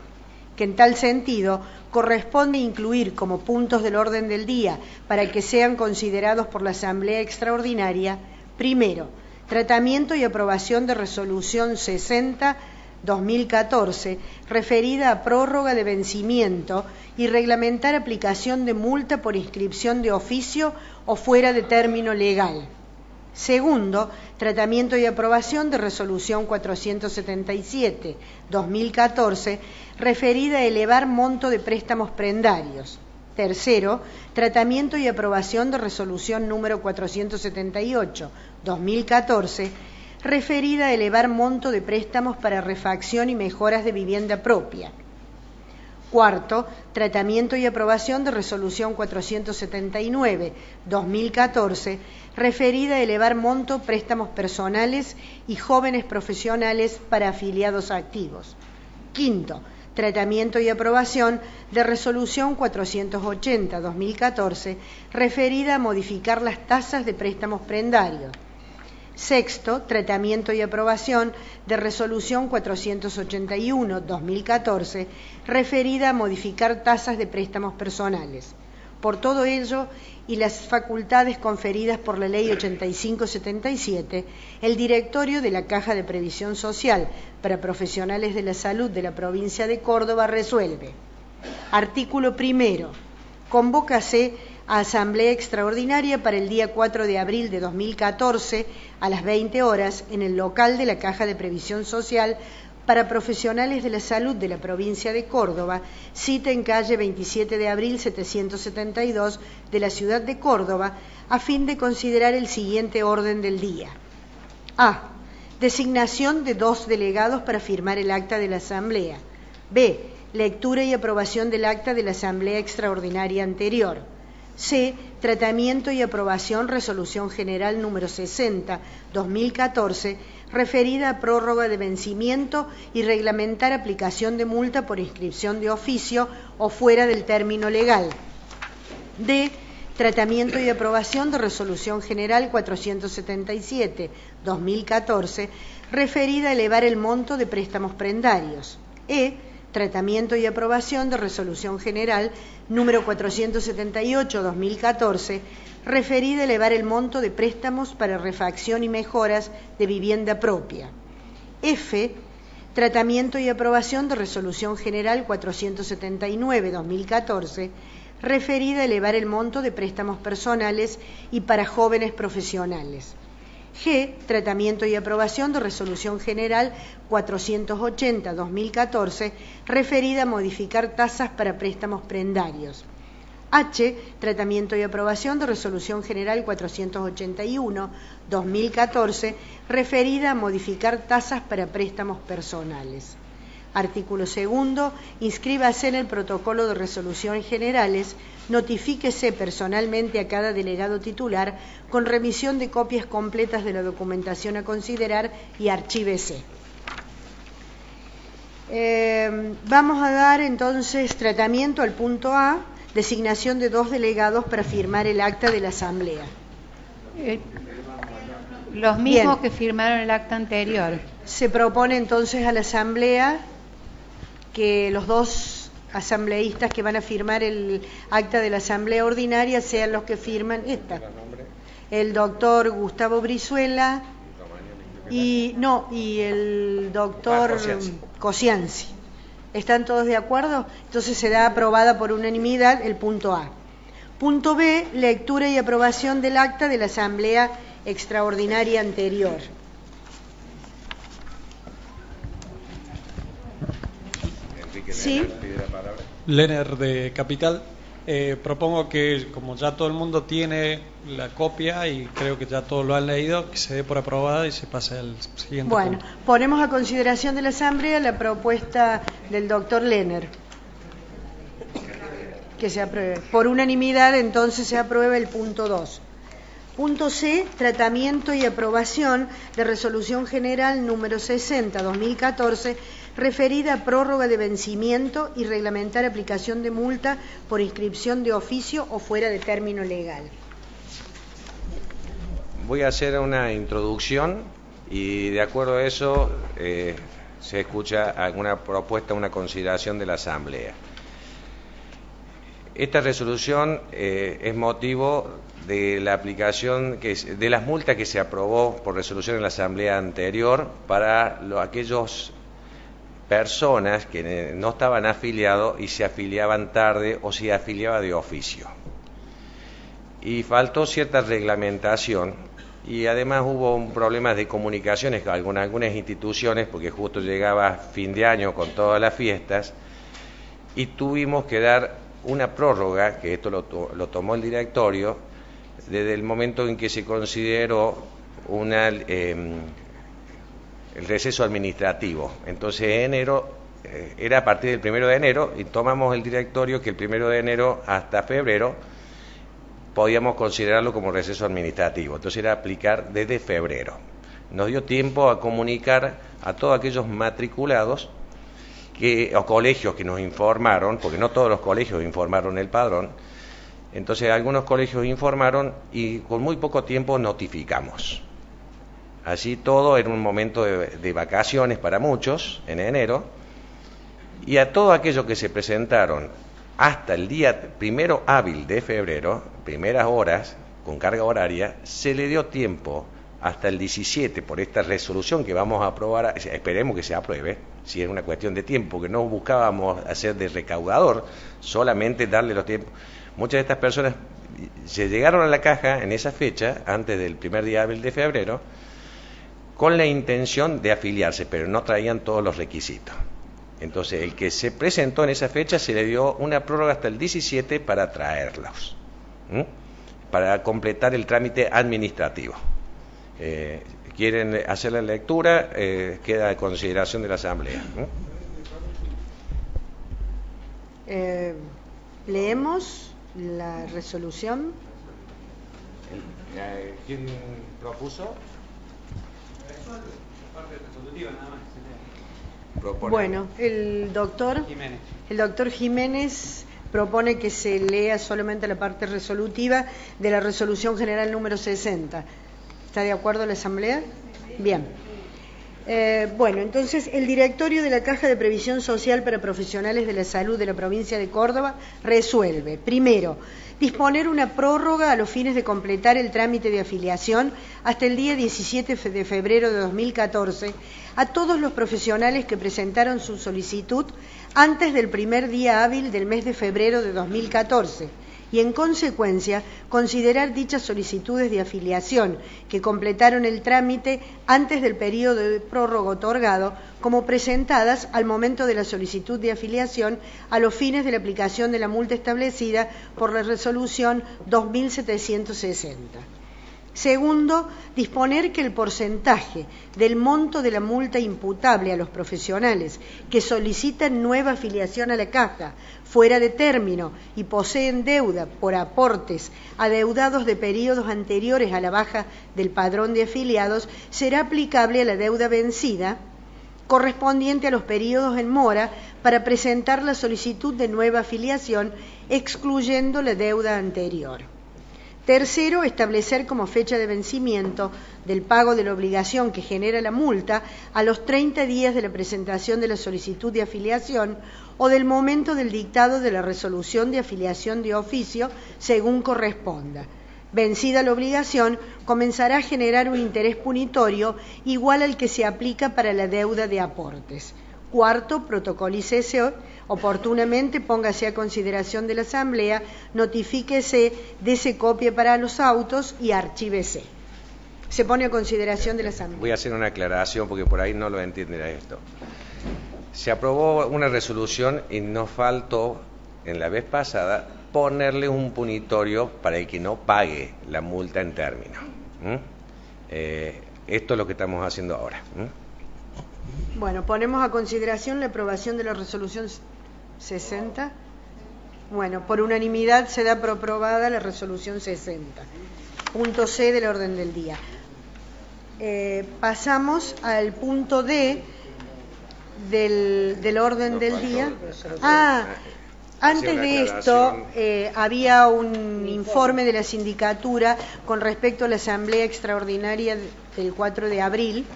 que en tal sentido corresponde incluir como puntos del orden del día para que sean considerados por la Asamblea Extraordinaria, primero, tratamiento y aprobación de resolución 60-2014 referida a prórroga de vencimiento y reglamentar aplicación de multa por inscripción de oficio o fuera de término legal. Segundo, tratamiento y aprobación de resolución 477-2014 referida a elevar monto de préstamos prendarios. Tercero, tratamiento y aprobación de resolución número 478-2014 referida a elevar monto de préstamos para refacción y mejoras de vivienda propia. Cuarto, tratamiento y aprobación de resolución 479-2014 referida a elevar monto préstamos personales y jóvenes profesionales para afiliados activos. Quinto, tratamiento y aprobación de resolución 480-2014 referida a modificar las tasas de préstamos prendarios. Sexto, tratamiento y aprobación de resolución 481-2014 referida a modificar tasas de préstamos personales. Por todo ello y las facultades conferidas por la Ley 8577, el directorio de la Caja de Previsión Social para Profesionales de la Salud de la provincia de Córdoba resuelve. Artículo primero. Convócase Asamblea Extraordinaria para el día 4 de abril de 2014 a las 20 horas en el local de la Caja de Previsión Social para profesionales de la salud de la provincia de Córdoba, cita en calle 27 de abril 772 de la ciudad de Córdoba, a fin de considerar el siguiente orden del día. A. Designación de dos delegados para firmar el acta de la Asamblea. B. Lectura y aprobación del acta de la Asamblea Extraordinaria anterior. C. Tratamiento y aprobación Resolución General número 60-2014 referida a prórroga de vencimiento y reglamentar aplicación de multa por inscripción de oficio o fuera del término legal. D. Tratamiento y aprobación de Resolución General 477-2014 referida a elevar el monto de préstamos prendarios. E tratamiento y aprobación de Resolución General número 478-2014, referida a elevar el monto de préstamos para refacción y mejoras de vivienda propia. F. Tratamiento y aprobación de Resolución General 479-2014, referida a elevar el monto de préstamos personales y para jóvenes profesionales. G. Tratamiento y aprobación de Resolución General 480-2014, referida a modificar tasas para préstamos prendarios. H. Tratamiento y aprobación de Resolución General 481-2014, referida a modificar tasas para préstamos personales. Artículo segundo, inscríbase en el protocolo de resolución generales, notifíquese personalmente a cada delegado titular con remisión de copias completas de la documentación a considerar y archívese. Eh, vamos a dar entonces tratamiento al punto A, designación de dos delegados para firmar el acta de la Asamblea. Eh, los mismos Bien. que firmaron el acta anterior. Se propone entonces a la Asamblea que los dos asambleístas que van a firmar el acta de la Asamblea Ordinaria sean los que firman esta. El doctor Gustavo Brizuela y no, y el doctor Ah, Cosianzi. Cosianzi. ¿Están todos de acuerdo? Entonces será aprobada por unanimidad el punto A. Punto B, lectura y aprobación del acta de la Asamblea Extraordinaria anterior. Sí. Leonel pide la palabra. Lener de Capital. Eh, propongo que, como ya todo el mundo tiene la copia y creo que ya todos lo han leído, que se dé por aprobada y se pase al siguiente Bueno, punto. ponemos a consideración de la Asamblea la propuesta del doctor Lenner. Que se apruebe. Por unanimidad, entonces se aprueba el punto 2. Punto C, tratamiento y aprobación de resolución general número 60-2014 referida a prórroga de vencimiento y reglamentar aplicación de multa por inscripción de oficio o fuera de término legal. Voy a hacer una introducción y de acuerdo a eso eh, se escucha alguna propuesta, una consideración de la Asamblea. Esta resolución eh, es motivo de la aplicación que de las multas que se aprobó por resolución en la Asamblea anterior para lo- aquellos personas que no estaban afiliados y se afiliaban tarde o se afiliaba de oficio. Y faltó cierta reglamentación y además hubo un problema de comunicaciones con algunas, instituciones porque justo llegaba fin de año con todas las fiestas y tuvimos que dar una prórroga, que esto lo, lo tomó el directorio, desde el momento en que se consideró una, em, el receso administrativo. Entonces, enero eh, era a partir del primero de enero y tomamos el directorio que el primero de enero hasta febrero podíamos considerarlo como receso administrativo. Entonces era aplicar desde febrero. Nos dio tiempo a comunicar a todos aquellos matriculados que, o colegios que nos informaron, porque no todos los colegios informaron el padrón, entonces algunos colegios informaron y con muy poco tiempo notificamos. Así todo en un momento de, de vacaciones para muchos, en enero, y a todos aquellos que se presentaron hasta el día primero hábil de febrero, primeras horas, con carga horaria, se le dio tiempo hasta el 17 por esta resolución que vamos a aprobar, esperemos que se apruebe, si es una cuestión de tiempo, que no buscábamos hacer de recaudador, solamente darle los tiempos. Muchas de estas personas se llegaron a la caja en esa fecha, antes del primer día hábil de febrero, con la intención de afiliarse, pero no traían todos los requisitos. Entonces, el que se presentó en esa fecha se le dio una prórroga hasta el 17 para traerlos, ¿m? para completar el trámite administrativo. Eh, ¿Quieren hacer la lectura? Eh, queda a consideración de la Asamblea. Eh, leemos la resolución. ¿Quién propuso? Bueno, el doctor el doctor Jiménez propone que se lea solamente la parte resolutiva de la resolución general número 60. ¿Está de acuerdo la Asamblea? Bien. Eh, bueno, entonces el directorio de la Caja de Previsión Social para Profesionales de la Salud de la provincia de Córdoba resuelve, primero, disponer una prórroga a los fines de completar el trámite de afiliación hasta el día 17 fe- de febrero de 2014 a todos los profesionales que presentaron su solicitud antes del primer día hábil del mes de febrero de 2014 y en consecuencia considerar dichas solicitudes de afiliación que completaron el trámite antes del periodo de prórroga otorgado como presentadas al momento de la solicitud de afiliación a los fines de la aplicación de la multa establecida por la resolución 2760. Segundo, disponer que el porcentaje del monto de la multa imputable a los profesionales que solicitan nueva afiliación a la caja fuera de término y poseen deuda por aportes adeudados de periodos anteriores a la baja del padrón de afiliados será aplicable a la deuda vencida correspondiente a los periodos en mora para presentar la solicitud de nueva afiliación excluyendo la deuda anterior. Tercero, establecer como fecha de vencimiento del pago de la obligación que genera la multa a los 30 días de la presentación de la solicitud de afiliación o del momento del dictado de la resolución de afiliación de oficio, según corresponda. Vencida la obligación, comenzará a generar un interés punitorio igual al que se aplica para la deuda de aportes. Cuarto, protocolícese oportunamente, póngase a consideración de la Asamblea, notifíquese, dése copia para los autos y archívese. Se pone a consideración de la Asamblea. Voy a hacer una aclaración porque por ahí no lo entenderá esto. Se aprobó una resolución y nos faltó, en la vez pasada, ponerle un punitorio para el que no pague la multa en término. ¿m? Eh, esto es lo que estamos haciendo ahora. ¿m? Bueno, ponemos a consideración la aprobación de la resolución 60. Bueno, por unanimidad se da aprobada la resolución 60. Punto C del orden del día. Eh, pasamos al punto D del, del orden del día. Ah, antes de esto, eh, había un informe de la sindicatura con respecto a la asamblea extraordinaria del 4 de abril,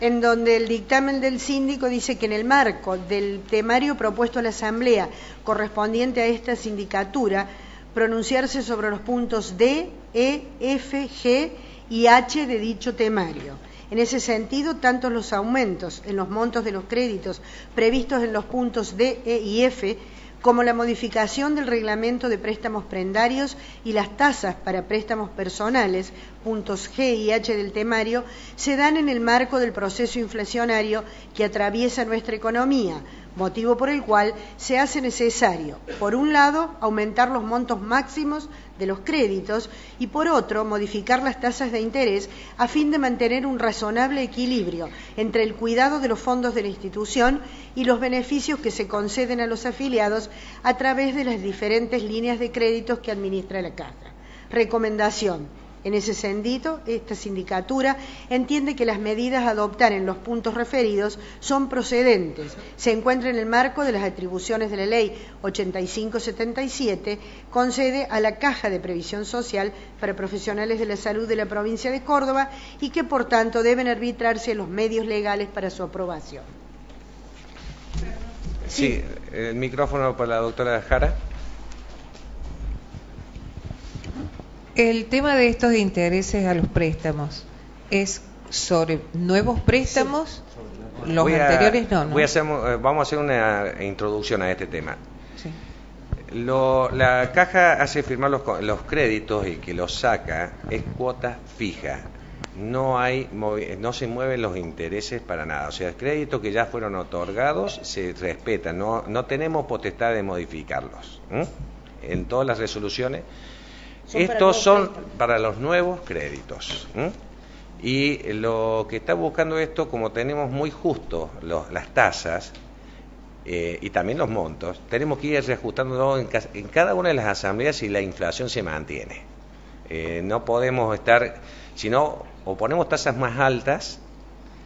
en donde el dictamen del síndico dice que en el marco del temario propuesto a la asamblea correspondiente a esta sindicatura, pronunciarse sobre los puntos D, E, F, G y H de dicho temario. En ese sentido, tanto los aumentos en los montos de los créditos previstos en los puntos D, E y F, como la modificación del reglamento de préstamos prendarios y las tasas para préstamos personales, puntos G y H del temario, se dan en el marco del proceso inflacionario que atraviesa nuestra economía, motivo por el cual se hace necesario, por un lado, aumentar los montos máximos de los créditos y, por otro, modificar las tasas de interés a fin de mantener un razonable equilibrio entre el cuidado de los fondos de la institución y los beneficios que se conceden a los afiliados a través de las diferentes líneas de créditos que administra la Caja. Recomendación en ese sentido, esta sindicatura entiende que las medidas a adoptar en los puntos referidos son procedentes. Se encuentra en el marco de las atribuciones de la Ley 8577, concede a la Caja de Previsión Social para Profesionales de la Salud de la provincia de Córdoba y que, por tanto, deben arbitrarse los medios legales para su aprobación. Sí, el micrófono para la doctora Jara. El tema de estos intereses a los préstamos es sobre nuevos préstamos, los Voy a- anteriores no, ¿no? voy a hacer- eh, vamos a hacer una introducción a este tema. Sí. Lo- la caja hace firmar los, los créditos y que los saca es cuota fija. No hay no se mueven los intereses para nada. O sea, créditos que ya fueron otorgados se respetan. No, no tenemos potestad de modificarlos. En todas las resoluciones. Son Estos son préstamos. para los nuevos créditos. Y lo que está buscando esto, como tenemos muy justo los- las tasas, eh, y también los montos, tenemos que ir reajustando en, ca- en cada una de las asambleas si la inflación se mantiene. Eh, no podemos estar, si no, o ponemos tasas más altas,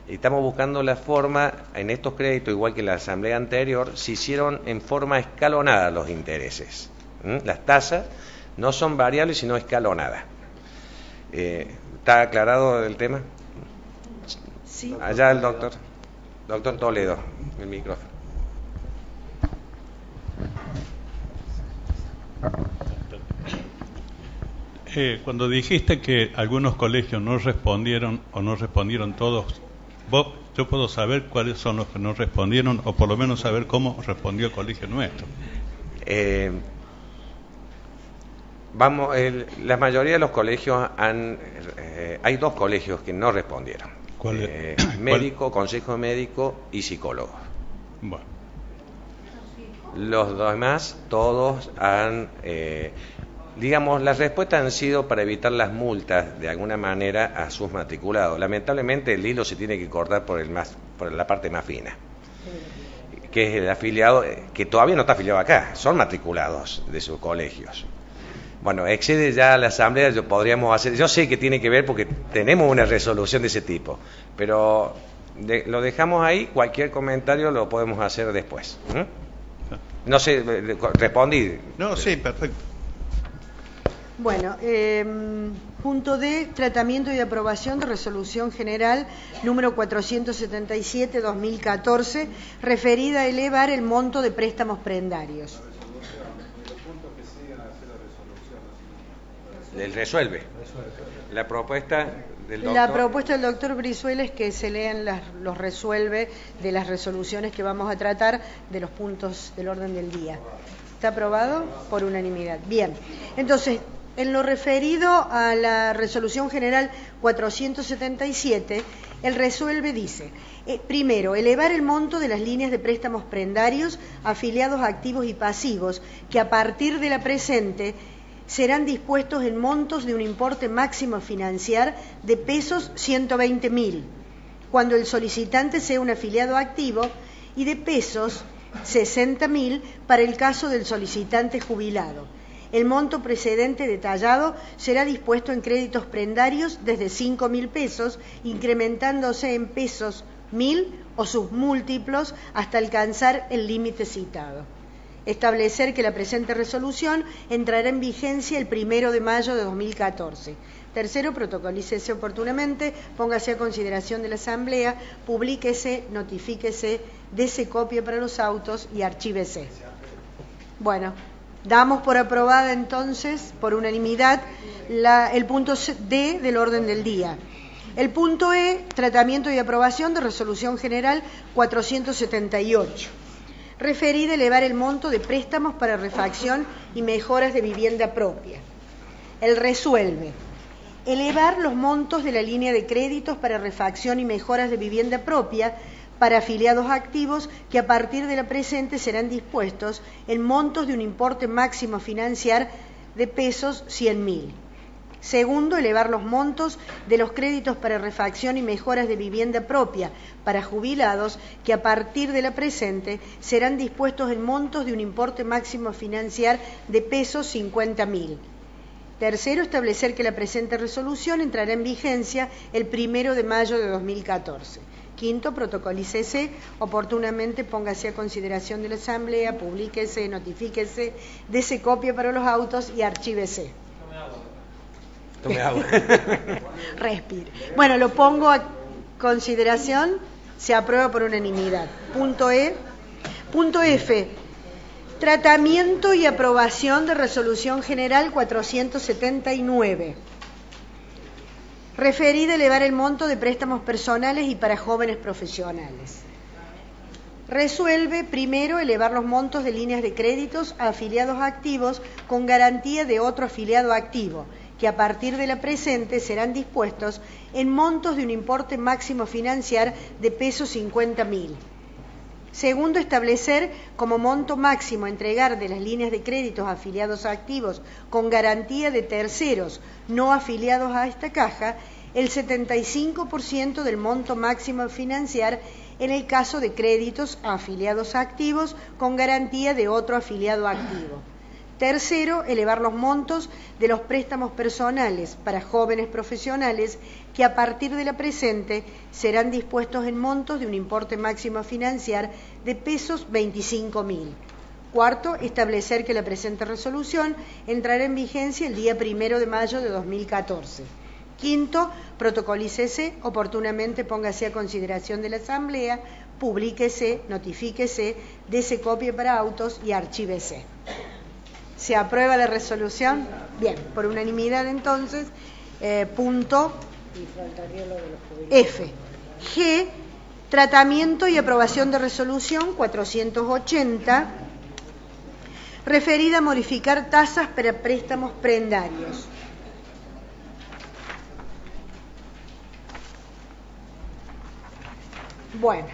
y estamos buscando la forma, en estos créditos, igual que en la asamblea anterior, se hicieron en forma escalonada los intereses. Las tasas no son variables, sino escalonadas. Eh, ¿Está aclarado el tema? Sí. Allá el doctor. Doctor Toledo, el micrófono. Eh, cuando dijiste que algunos colegios no respondieron o no respondieron todos, vos, yo puedo saber cuáles son los que no respondieron o por lo menos saber cómo respondió el colegio nuestro. Eh, vamos, el- la mayoría de los colegios han, eh, hay dos colegios que no respondieron. ¿Cuál es? Eh, ¿Cuál? médico, consejo médico y psicólogo. Bueno, Los demás, todos han, eh, digamos, las respuestas han sido para evitar las multas de alguna manera a sus matriculados. Lamentablemente el hilo se tiene que cortar por, el más, por la parte más fina, que es el afiliado, eh, que todavía no está afiliado acá, son matriculados de sus colegios. Bueno, excede ya la asamblea, yo podríamos hacer, yo sé que tiene que ver porque tenemos una resolución de ese tipo, pero de- lo dejamos ahí, cualquier comentario lo podemos hacer después. No sé, eh, respondí. No, sí, perfecto. Bueno, eh, punto D, tratamiento y aprobación de resolución general número 477-2014, referida a elevar el monto de préstamos prendarios. El resuelve. La propuesta del doctor. La propuesta del doctor Brizuela es que se lean las- los resuelve de las resoluciones que vamos a tratar de los puntos del orden del día. ¿Está aprobado? Por unanimidad. Bien. Entonces, en lo referido a la resolución general 477, el resuelve dice, eh, primero, elevar el monto de las líneas de préstamos prendarios afiliados activos y pasivos, que a partir de la presente serán dispuestos en montos de un importe máximo financiar de pesos 120 mil, cuando el solicitante sea un afiliado activo, y de pesos 60 mil para el caso del solicitante jubilado. El monto precedente detallado será dispuesto en créditos prendarios desde 5 mil pesos, incrementándose en pesos mil o sus múltiplos hasta alcanzar el límite citado establecer que la presente resolución entrará en vigencia el primero de mayo de 2014. Tercero, protocolícese oportunamente, póngase a consideración de la Asamblea, publíquese, notifíquese, dese copia para los autos y archívese. Bueno, damos por aprobada entonces, por unanimidad, la- el punto D del orden del día. El punto E, tratamiento y aprobación de resolución general 478 referida a elevar el monto de préstamos para refacción y mejoras de vivienda propia. El resuelve elevar los montos de la línea de créditos para refacción y mejoras de vivienda propia para afiliados activos que a partir de la presente serán dispuestos en montos de un importe máximo a financiar de pesos 100 mil. Segundo, elevar los montos de los créditos para refacción y mejoras de vivienda propia para jubilados que a partir de la presente serán dispuestos en montos de un importe máximo financiar de pesos 50 mil. Tercero, establecer que la presente resolución entrará en vigencia el primero de mayo de 2014. Quinto, protocolícese, oportunamente póngase a consideración de la Asamblea, publíquese, notifíquese, dese copia para los autos y archívese. Tome agua. Respire. Bueno, lo pongo a consideración, se aprueba por unanimidad. Punto E. Punto F. Tratamiento y aprobación de resolución general 479. Referida a elevar el monto de préstamos personales y para jóvenes profesionales. Resuelve primero elevar los montos de líneas de créditos a afiliados activos con garantía de otro afiliado activo, que a partir de la presente serán dispuestos en montos de un importe máximo a financiar de pesos 50 mil. Segundo, establecer como monto máximo a entregar de las líneas de créditos a afiliados activos con garantía de terceros no afiliados a esta caja el 75% del monto máximo a financiar en el caso de créditos a afiliados activos con garantía de otro afiliado activo. Tercero, elevar los montos de los préstamos personales para jóvenes profesionales que a partir de la presente serán dispuestos en montos de un importe máximo a financiar de pesos 25 mil. Cuarto, establecer que la presente resolución entrará en vigencia el día primero de mayo de 2014. Quinto, protocolícese, oportunamente póngase a consideración de la Asamblea, publíquese, notifíquese, dese copia para autos y archívese. ¿Se aprueba la resolución? Bien, por unanimidad entonces, eh, punto F. G, tratamiento y aprobación de resolución 480, referida a modificar tasas para préstamos prendarios. Bueno,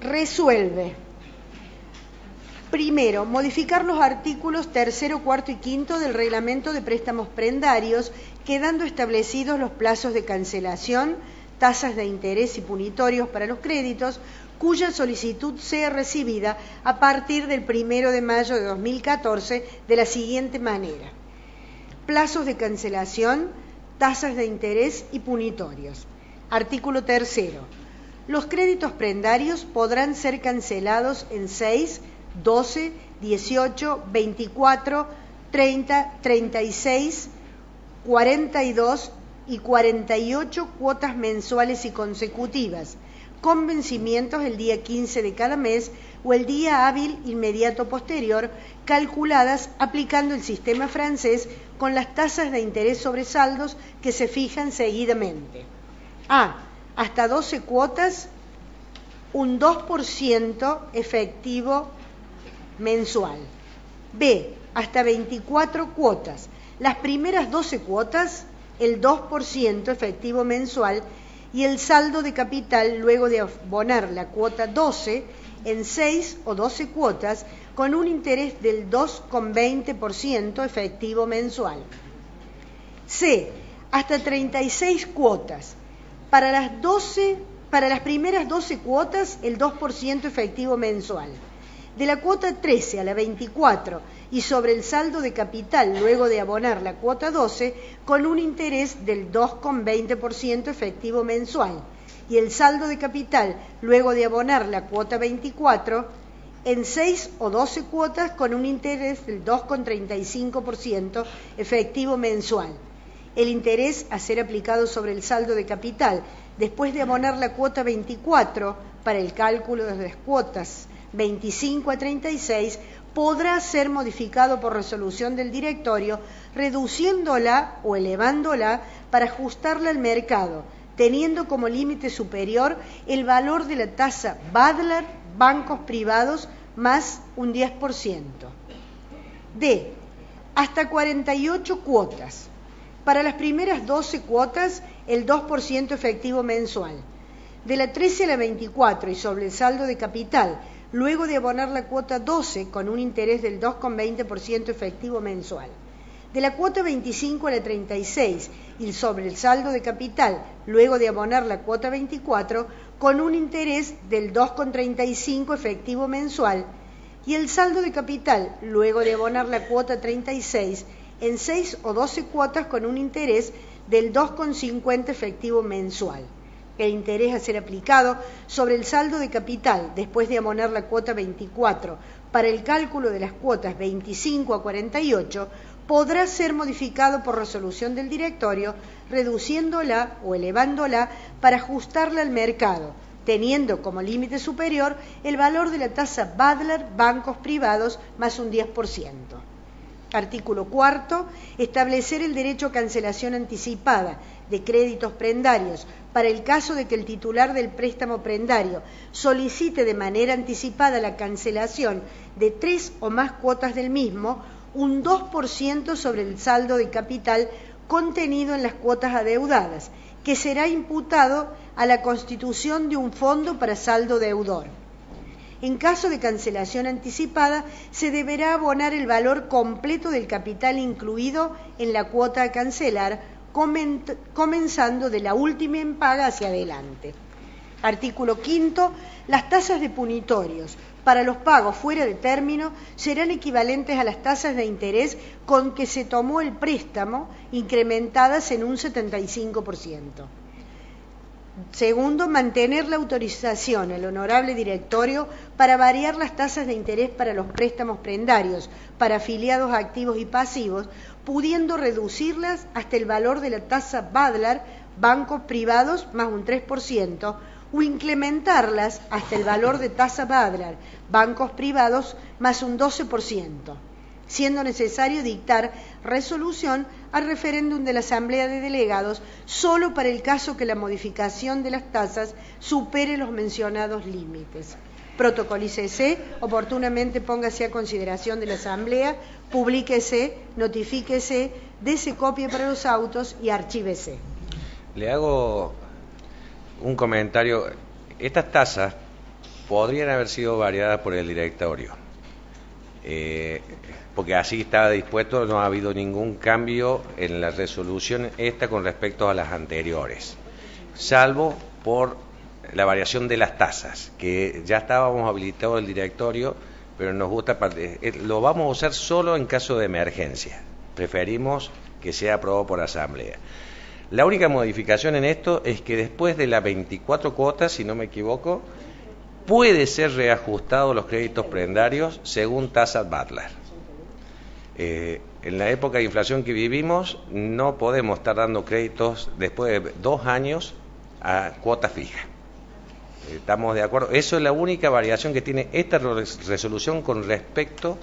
resuelve Primero, modificar los artículos tercero, cuarto y quinto del reglamento de préstamos prendarios, quedando establecidos los plazos de cancelación, tasas de interés y punitorios para los créditos, cuya solicitud sea recibida a partir del primero de mayo de 2014 de la siguiente manera. Plazos de cancelación, tasas de interés y punitorios. Artículo tercero. Los créditos prendarios podrán ser cancelados en 6, 12, 18, 24, 30, 36, 42 y 48 cuotas mensuales y consecutivas, con vencimientos el día 15 de cada mes o el día hábil inmediato posterior, calculadas aplicando el sistema francés con las tasas de interés sobre saldos que se fijan seguidamente. A. Hasta 12 cuotas, un 2% efectivo mensual. B. Hasta 24 cuotas. Las primeras 12 cuotas, el 2% efectivo mensual y el saldo de capital luego de abonar la cuota 12 en 6 o 12 cuotas con un interés del 2,20% efectivo mensual. C. Hasta 36 cuotas. Para las, 12, para las primeras 12 cuotas, el 2% efectivo mensual. De la cuota 13 a la 24 y sobre el saldo de capital luego de abonar la cuota 12 con un interés del 2,20% efectivo mensual y el saldo de capital luego de abonar la cuota 24 en 6 o 12 cuotas con un interés del 2,35% efectivo mensual. El interés a ser aplicado sobre el saldo de capital después de abonar la cuota 24 para el cálculo de las cuotas 25 a 36 podrá ser modificado por resolución del directorio, reduciéndola o elevándola para ajustarla al mercado, teniendo como límite superior el valor de la tasa Badler bancos privados más un 10%. D. Hasta 48 cuotas. Para las primeras 12 cuotas, el 2% efectivo mensual. De la 13 a la 24 y sobre el saldo de capital, luego de abonar la cuota 12 con un interés del 2,20% efectivo mensual. De la cuota 25 a la 36 y sobre el saldo de capital, luego de abonar la cuota 24 con un interés del 2,35 efectivo mensual y el saldo de capital, luego de abonar la cuota 36 en 6 o 12 cuotas con un interés del 2,50 efectivo mensual el interés a ser aplicado sobre el saldo de capital después de abonar la cuota 24 para el cálculo de las cuotas 25 a 48 podrá ser modificado por resolución del directorio, reduciéndola o elevándola para ajustarla al mercado, teniendo como límite superior el valor de la tasa Badler bancos privados más un 10%. Artículo cuarto. Establecer el derecho a cancelación anticipada de créditos prendarios para el caso de que el titular del préstamo prendario solicite de manera anticipada la cancelación de tres o más cuotas del mismo, un 2% sobre el saldo de capital contenido en las cuotas adeudadas, que será imputado a la constitución de un fondo para saldo deudor. En caso de cancelación anticipada, se deberá abonar el valor completo del capital incluido en la cuota a cancelar comenzando de la última en paga hacia adelante. Artículo quinto. Las tasas de punitorios para los pagos fuera de término serán equivalentes a las tasas de interés con que se tomó el préstamo, incrementadas en un 75%. Segundo, mantener la autorización al honorable directorio para variar las tasas de interés para los préstamos prendarios para afiliados activos y pasivos, pudiendo reducirlas hasta el valor de la tasa Badlar, bancos privados más un 3%, o incrementarlas hasta el valor de tasa Badlar, bancos privados más un 12% siendo necesario dictar resolución al referéndum de la Asamblea de Delegados solo para el caso que la modificación de las tasas supere los mencionados límites. Protocolícese, oportunamente póngase a consideración de la Asamblea, publíquese, notifíquese, dése copia para los autos y archívese. Le hago un comentario. Estas tasas podrían haber sido variadas por el directorio eh, porque así estaba dispuesto, no ha habido ningún cambio en la resolución esta con respecto a las anteriores, salvo por la variación de las tasas, que ya estábamos habilitados el directorio, pero nos gusta, eh, lo vamos a usar solo en caso de emergencia, preferimos que sea aprobado por asamblea. La única modificación en esto es que después de las 24 cuotas, si no me equivoco, puede ser reajustado los créditos prendarios según tasa Butler. Eh, en la época de inflación que vivimos, no podemos estar dando créditos después de dos años a cuota fija. ¿Estamos de acuerdo? Eso es la única variación que tiene esta resolución con respecto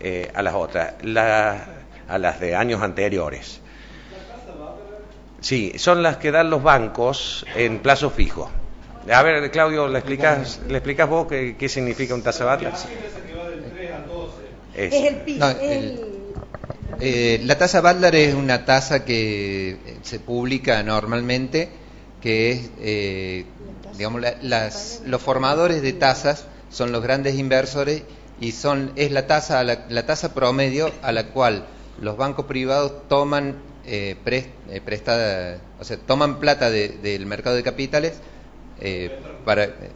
eh, a las otras, a las de años anteriores. Sí, son las que dan los bancos en plazo fijo. A ver, Claudio, ¿le explicas, ¿le explicas vos qué, qué significa un tasa bata? Es, es el. No, el, eh, la tasa Butler es una tasa que se publica normalmente, que es, eh, digamos, la, las, los formadores de tasas son los grandes inversores y son es la tasa la, la tasa promedio a la cual los bancos privados toman eh, prest, eh, prestada, o sea, toman plata de, del mercado de capitales eh, para, eh,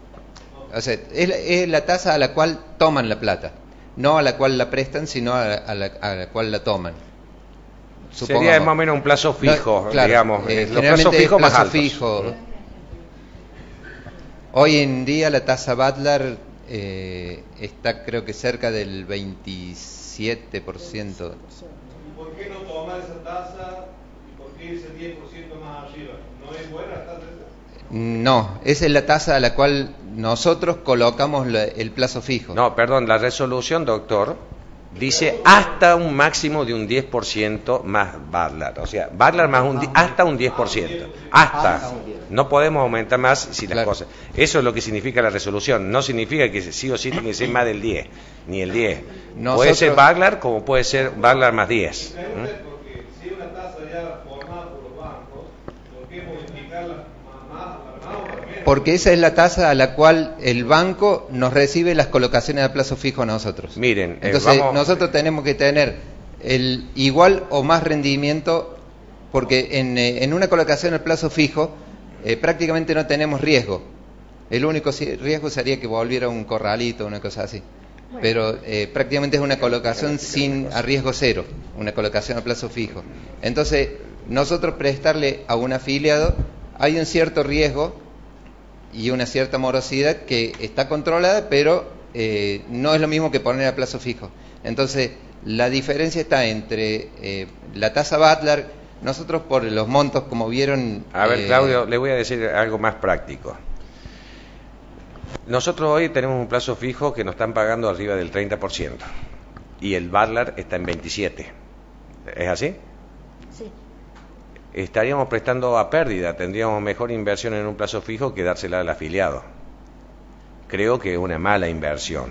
o sea, es, es, la tasa a la cual toman la plata, no a la cual la prestan, sino a, a, la, a la, cual la toman. Supongamos. Sería más o menos un plazo fijo, no, claro, digamos. Eh, los plazos fijos plazo más altos. fijo. Hoy en día la tasa Butler eh, está creo que cerca del 27%. ¿Por qué no tomar esa tasa y por qué ese 10% más arriba? ¿No es buena la tasa esa? No, esa es la tasa a la cual nosotros colocamos la, el plazo fijo. No, perdón, la resolución, doctor, dice hasta un máximo de un 10% más Badlar. O sea, Badlar más un hasta un 10%. Hasta. No podemos aumentar más si las claro. cosas. Eso es lo que significa la resolución. No significa que sí o sí tiene que ser más del 10, ni el 10. Nosotros... Puede ser Badlar como puede ser Badlar más 10. ¿Mm? Porque esa es la tasa a la cual el banco nos recibe las colocaciones a plazo fijo a nosotros. Miren, eh, entonces vamos... nosotros tenemos que tener el igual o más rendimiento, porque en, eh, en una colocación a plazo fijo eh, prácticamente no tenemos riesgo. El único riesgo sería que volviera un corralito, una cosa así. Pero eh, prácticamente es una colocación sin a riesgo cero, una colocación a plazo fijo. Entonces, nosotros prestarle a un afiliado hay un cierto riesgo y una cierta morosidad que está controlada, pero eh, no es lo mismo que poner a plazo fijo. Entonces, la diferencia está entre eh, la tasa Butler, nosotros por los montos, como vieron... A ver, eh, Claudio, le voy a decir algo más práctico. Nosotros hoy tenemos un plazo fijo que nos están pagando arriba del 30% y el Butler está en 27%. ¿Es así? Estaríamos prestando a pérdida, tendríamos mejor inversión en un plazo fijo que dársela al afiliado. Creo que es una mala inversión.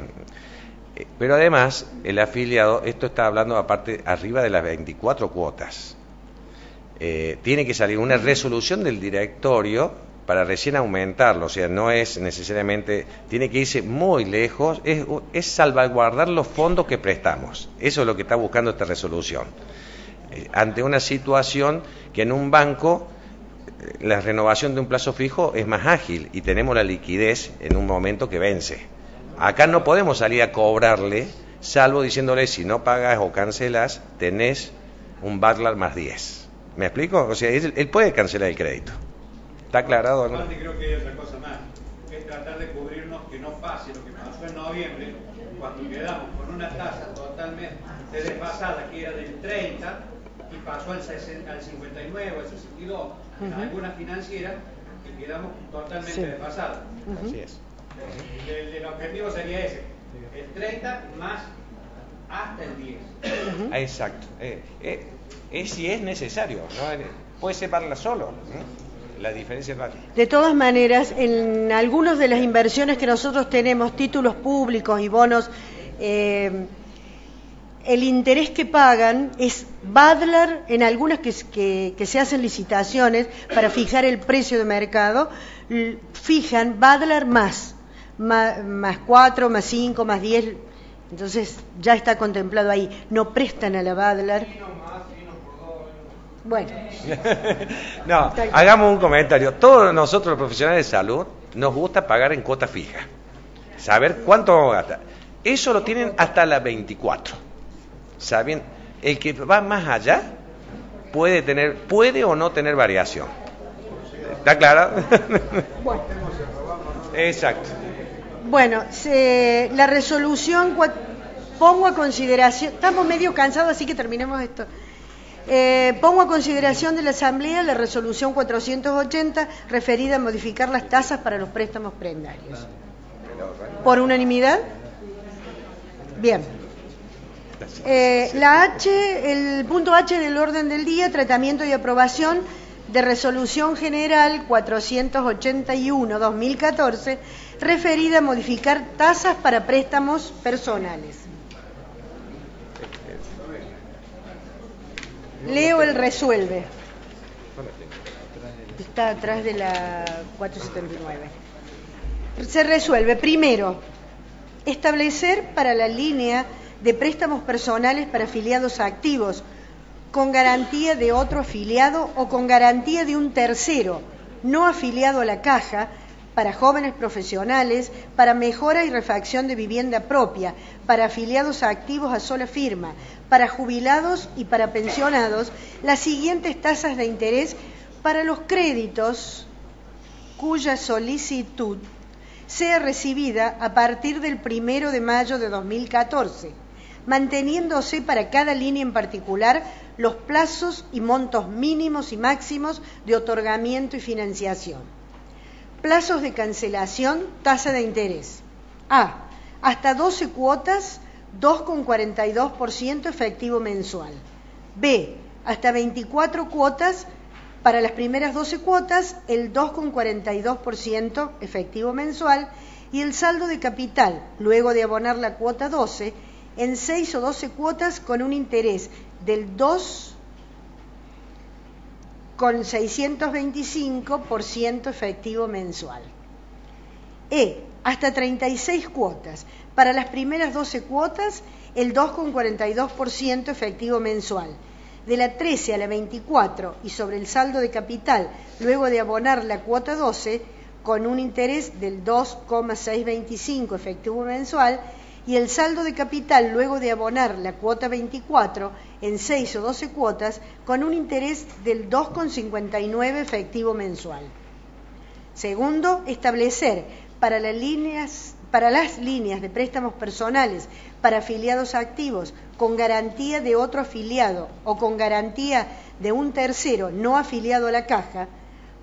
Pero además, el afiliado, esto está hablando aparte arriba de las 24 cuotas. Eh, tiene que salir una resolución del directorio para recién aumentarlo, o sea, no es necesariamente, tiene que irse muy lejos, es, es salvaguardar los fondos que prestamos. Eso es lo que está buscando esta resolución. Eh, ante una situación que en un banco eh, la renovación de un plazo fijo es más ágil y tenemos la liquidez en un momento que vence. Acá no podemos salir a cobrarle, salvo diciéndole si no pagas o cancelas, tenés un Butler más 10. ¿Me explico? O sea, él, él puede cancelar el crédito. ¿Está aclarado? Aparte creo que hay otra cosa más, es tratar de cubrirnos que no pase lo que pasó en noviembre, cuando quedamos con una tasa totalmente desfasada que era del 30 y pasó al, 60, al 59 o al 62 uh -huh. en alguna financiera y quedamos totalmente sí. desfasados. Uh -huh. Así es. El, el, objetivo sería ese, el 30 más hasta el 10. Uh -huh. Exacto. Eh, eh, es si es necesario, ¿no? puede separarla solo. ¿eh? La diferencia es. De todas maneras, en algunas de las inversiones que nosotros tenemos, títulos públicos y bonos, eh, el interés que pagan es Badler en algunas que, que, que, se hacen licitaciones para fijar el precio de mercado, fijan Badler más, más, más 4, más 5, más 10, Entonces ya está contemplado ahí. No prestan a la Badlar. Bueno, No, hagamos un comentario. Todos nosotros los profesionales de salud nos gusta pagar en cuota fija. Saber cuánto vamos a gastar. Eso lo tienen hasta las 24. ¿Saben? El que va más allá puede tener, puede o no tener variación. ¿Está claro? bueno. Exacto. Bueno, se- la resolución, pongo a consideración, estamos medio cansados, así que terminemos esto. Eh, pongo a consideración de la Asamblea la resolución 480 referida a modificar las tasas para los préstamos prendarios. ¿Por unanimidad? Bien. Eh, la H, el punto H del orden del día, tratamiento y aprobación de resolución general 481-2014 referida a modificar tasas para préstamos personales. Leo el resuelve. Está atrás de la 479. Se resuelve, primero, establecer para la línea de préstamos personales para afiliados activos con garantía de otro afiliado o con garantía de un tercero no afiliado a la caja para jóvenes profesionales, para mejora y refacción de vivienda propia, para afiliados activos a sola firma, para jubilados y para pensionados, las siguientes tasas de interés para los créditos cuya solicitud sea recibida a partir del primero de mayo de 2014, manteniéndose para cada línea en particular los plazos y montos mínimos y máximos de otorgamiento y financiación. Plazos de cancelación, tasa de interés. A. Hasta 12 cuotas, 2,42% efectivo mensual. B. Hasta 24 cuotas, para las primeras 12 cuotas, el 2,42% efectivo mensual y el saldo de capital, luego de abonar la cuota 12, en 6 o 12 cuotas con un interés del 2 con 625% efectivo mensual. E, hasta 36 cuotas. Para las primeras 12 cuotas, el 2,42% efectivo mensual. De la 13 a la 24 y sobre el saldo de capital, luego de abonar la cuota 12, con un interés del 2,625 efectivo mensual, y el saldo de capital luego de abonar la cuota 24 en 6 o 12 cuotas con un interés del 2,59 efectivo mensual. Segundo, establecer para las líneas para las líneas de préstamos personales para afiliados activos con garantía de otro afiliado o con garantía de un tercero no afiliado a la caja,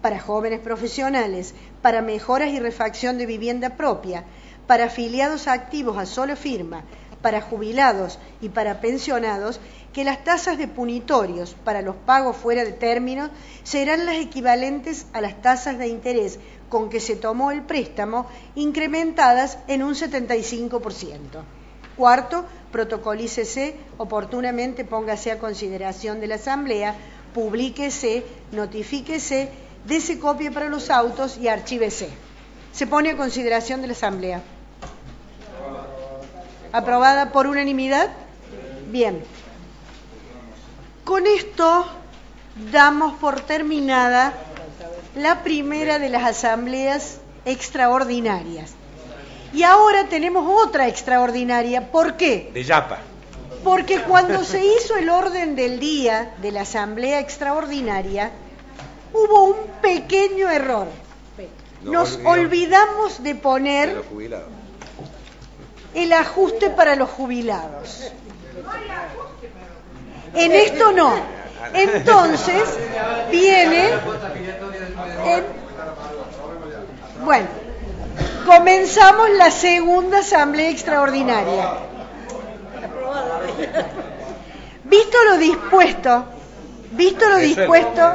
para jóvenes profesionales, para mejoras y refacción de vivienda propia, para afiliados activos a solo firma, para jubilados y para pensionados, que las tasas de punitorios para los pagos fuera de término serán las equivalentes a las tasas de interés con que se tomó el préstamo, incrementadas en un 75%. Cuarto, protocolícese oportunamente, póngase a consideración de la Asamblea, publíquese, notifíquese, dese copia para los autos y archívese. Se pone a consideración de la Asamblea. ¿Aprobada por unanimidad? Bien. Con esto damos por terminada la primera de las asambleas extraordinarias. Y ahora tenemos otra extraordinaria. ¿Por qué? De Yapa. Porque cuando se hizo el orden del día de la asamblea extraordinaria, hubo un pequeño error. Nos olvidamos de poner. El ajuste para los jubilados. En esto no. Entonces viene. en- bueno, comenzamos la segunda asamblea extraordinaria. Visto lo dispuesto, visto lo dispuesto,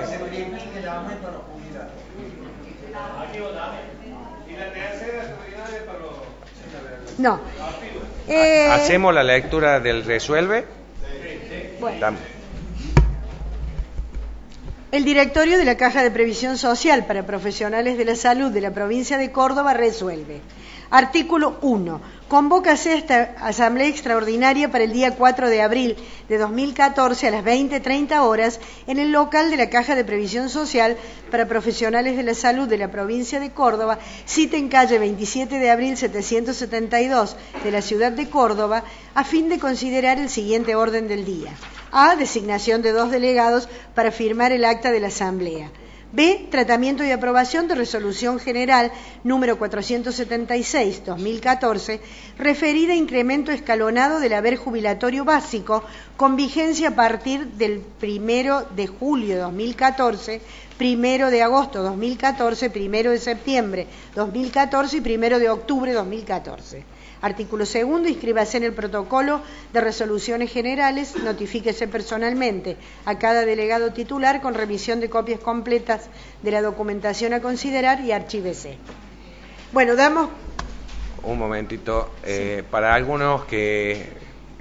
no. Eh, Hacemos la lectura del resuelve. bueno. El directorio de la Caja de Previsión Social para Profesionales de la Salud de la provincia de Córdoba resuelve. Artículo 1. Convócase esta asamblea extraordinaria para el día 4 de abril de 2014 a las 20.30 horas en el local de la Caja de Previsión Social para Profesionales de la Salud de la provincia de Córdoba, cita en calle 27 de abril 772 de la ciudad de Córdoba, a fin de considerar el siguiente orden del día. A. Designación de dos delegados para firmar el acta de la asamblea. B. Tratamiento y aprobación de resolución general número 476-2014, referida a incremento escalonado del haber jubilatorio básico con vigencia a partir del primero de julio de 2014, primero de agosto de 2014, primero de septiembre de 2014 y primero de octubre de 2014. Artículo segundo, inscríbase en el protocolo de resoluciones generales, notifíquese personalmente a cada delegado titular con revisión de copias completas de la documentación a considerar y archívese. Bueno, damos... Un momentito. Eh, Para algunos que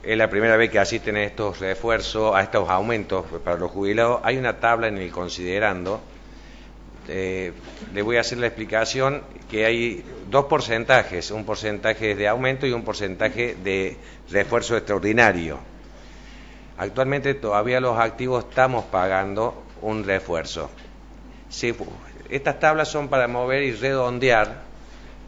es la primera vez que asisten a estos refuerzos, a estos aumentos para los jubilados, hay una tabla en el considerando. Eh, le voy a hacer la explicación que hay dos porcentajes, un porcentaje de aumento y un porcentaje de refuerzo extraordinario. Actualmente todavía los activos estamos pagando un refuerzo. Estas tablas son para mover y redondear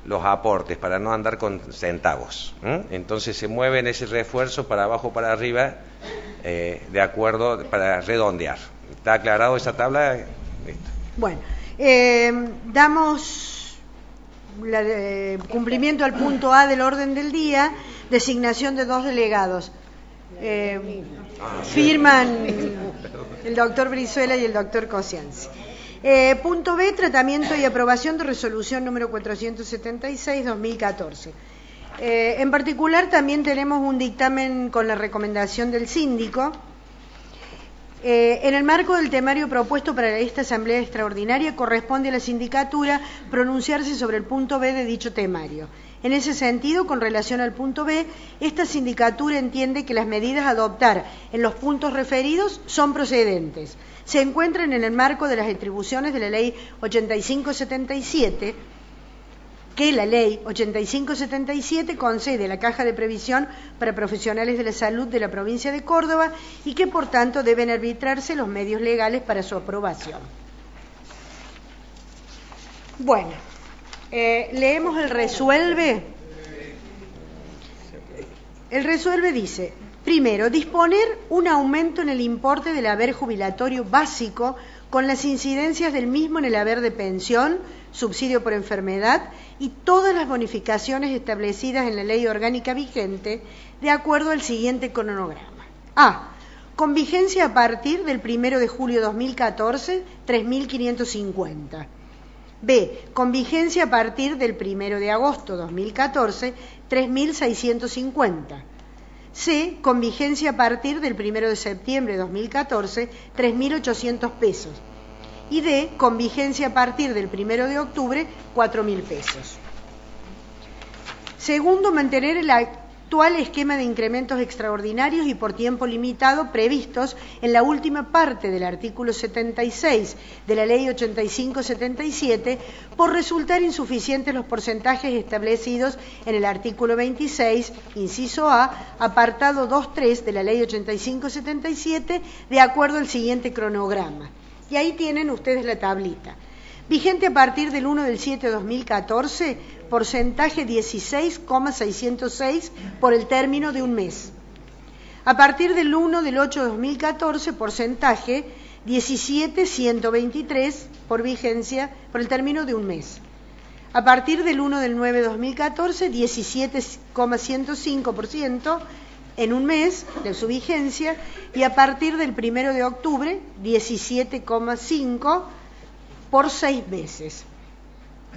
los aportes, para no andar con centavos. Entonces se mueven ese refuerzo para abajo para arriba, eh, de acuerdo, para redondear. ¿Está aclarado esa tabla? Bueno, eh, damos la de- cumplimiento al punto A del orden del día, designación de dos delegados. Eh, firman el doctor Brizuela y el doctor Cosianzi. Eh, punto B, tratamiento y aprobación de resolución número 476-2014. Eh, en particular también tenemos un dictamen con la recomendación del síndico. Eh, en el marco del temario propuesto para esta asamblea extraordinaria corresponde a la sindicatura pronunciarse sobre el punto B de dicho temario. En ese sentido, con relación al punto B, esta sindicatura entiende que las medidas a adoptar en los puntos referidos son procedentes. Se encuentran en el marco de las atribuciones de la Ley 8577 que la ley 8577 concede la Caja de Previsión para Profesionales de la Salud de la provincia de Córdoba y que por tanto deben arbitrarse los medios legales para su aprobación. Bueno, eh, leemos el resuelve. El resuelve dice, primero, disponer un aumento en el importe del haber jubilatorio básico con las incidencias del mismo en el haber de pensión, subsidio por enfermedad y todas las bonificaciones establecidas en la ley orgánica vigente de acuerdo al siguiente cronograma. A. Con vigencia a partir del 1 de julio de 2014, 3.550. B. Con vigencia a partir del 1 de agosto de 2014, 3.650. C. Con vigencia a partir del 1 de septiembre de 2014, 3.800 pesos. Y D. Con vigencia a partir del 1 de octubre, 4.000 pesos. Segundo, mantener el actual esquema de incrementos extraordinarios y por tiempo limitado previstos en la última parte del artículo 76 de la Ley 8577 por resultar insuficientes los porcentajes establecidos en el artículo 26, inciso A, apartado 2.3 de la Ley 8577 de acuerdo al siguiente cronograma. Y ahí tienen ustedes la tablita. Vigente a partir del 1 del 7 de 2014, porcentaje 16,606 por el término de un mes. A partir del 1 del 8 de 2014, porcentaje 17,123 por vigencia por el término de un mes. A partir del 1 del 9 de 2014, 17,105% en un mes de su vigencia y a partir del 1 de octubre, 17,5% por seis meses.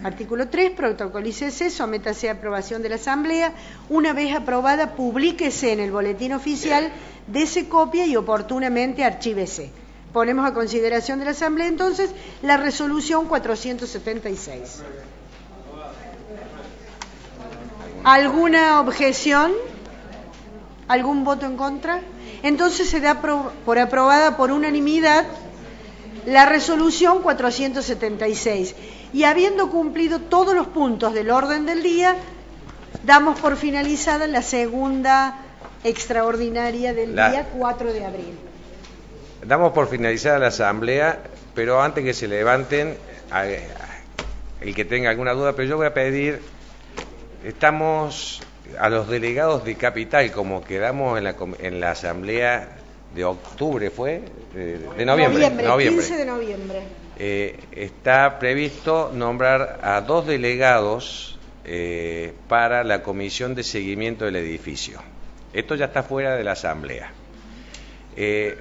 Artículo 3, protocolícese, sométase a aprobación de la Asamblea. Una vez aprobada, publíquese en el boletín oficial, dese copia y oportunamente archívese. Ponemos a consideración de la Asamblea entonces la resolución 476. ¿Alguna objeción? ¿Algún voto en contra? Entonces se da por aprobada por unanimidad la resolución 476 y habiendo cumplido todos los puntos del orden del día, damos por finalizada la segunda extraordinaria del La- día 4 de abril. Damos por finalizada la asamblea, pero antes que se levanten, el que tenga alguna duda, pero yo voy a pedir, estamos a los delegados de Capital, como quedamos en la, en la asamblea de octubre, ¿fue? De, de noviembre. noviembre. 15 de noviembre. Eh, está previsto nombrar a dos delegados eh, para la comisión de seguimiento del edificio. Esto ya está fuera de la asamblea. Eh,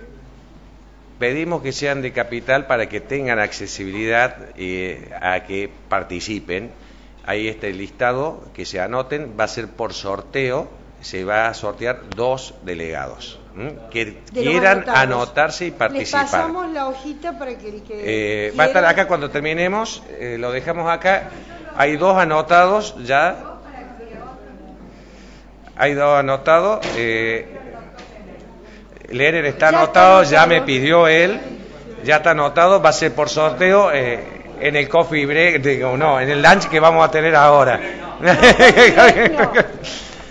pedimos que sean de capital para que tengan accesibilidad a que participen. Ahí está el listado, que se anoten, va a ser por sorteo, se va a sortear dos delegados ¿m? que De quieran anotarse y Les participar. pasamos la hojita para que el que Eh, va a estar acá cuando terminemos, eh, lo dejamos acá. Hay dos anotados ya. Hay dos anotados. Eh, Lerer está Ya está anotado, ya anotado. me pidió él. Ya está anotado, va a ser por sorteo eh, en el coffee break, digo, no, en el lunch que vamos a tener ahora.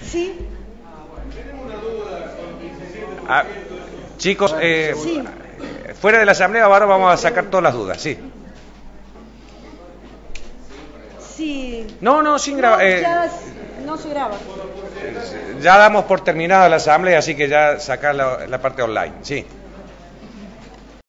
Sí, Ah, chicos, eh, sí. fuera de la asamblea ahora vamos a sacar todas las dudas, sí. Sí. No, no, sin grabar. eh, no se graba. Ya damos por terminada la asamblea, así que ya sacar la, la parte online. Sí.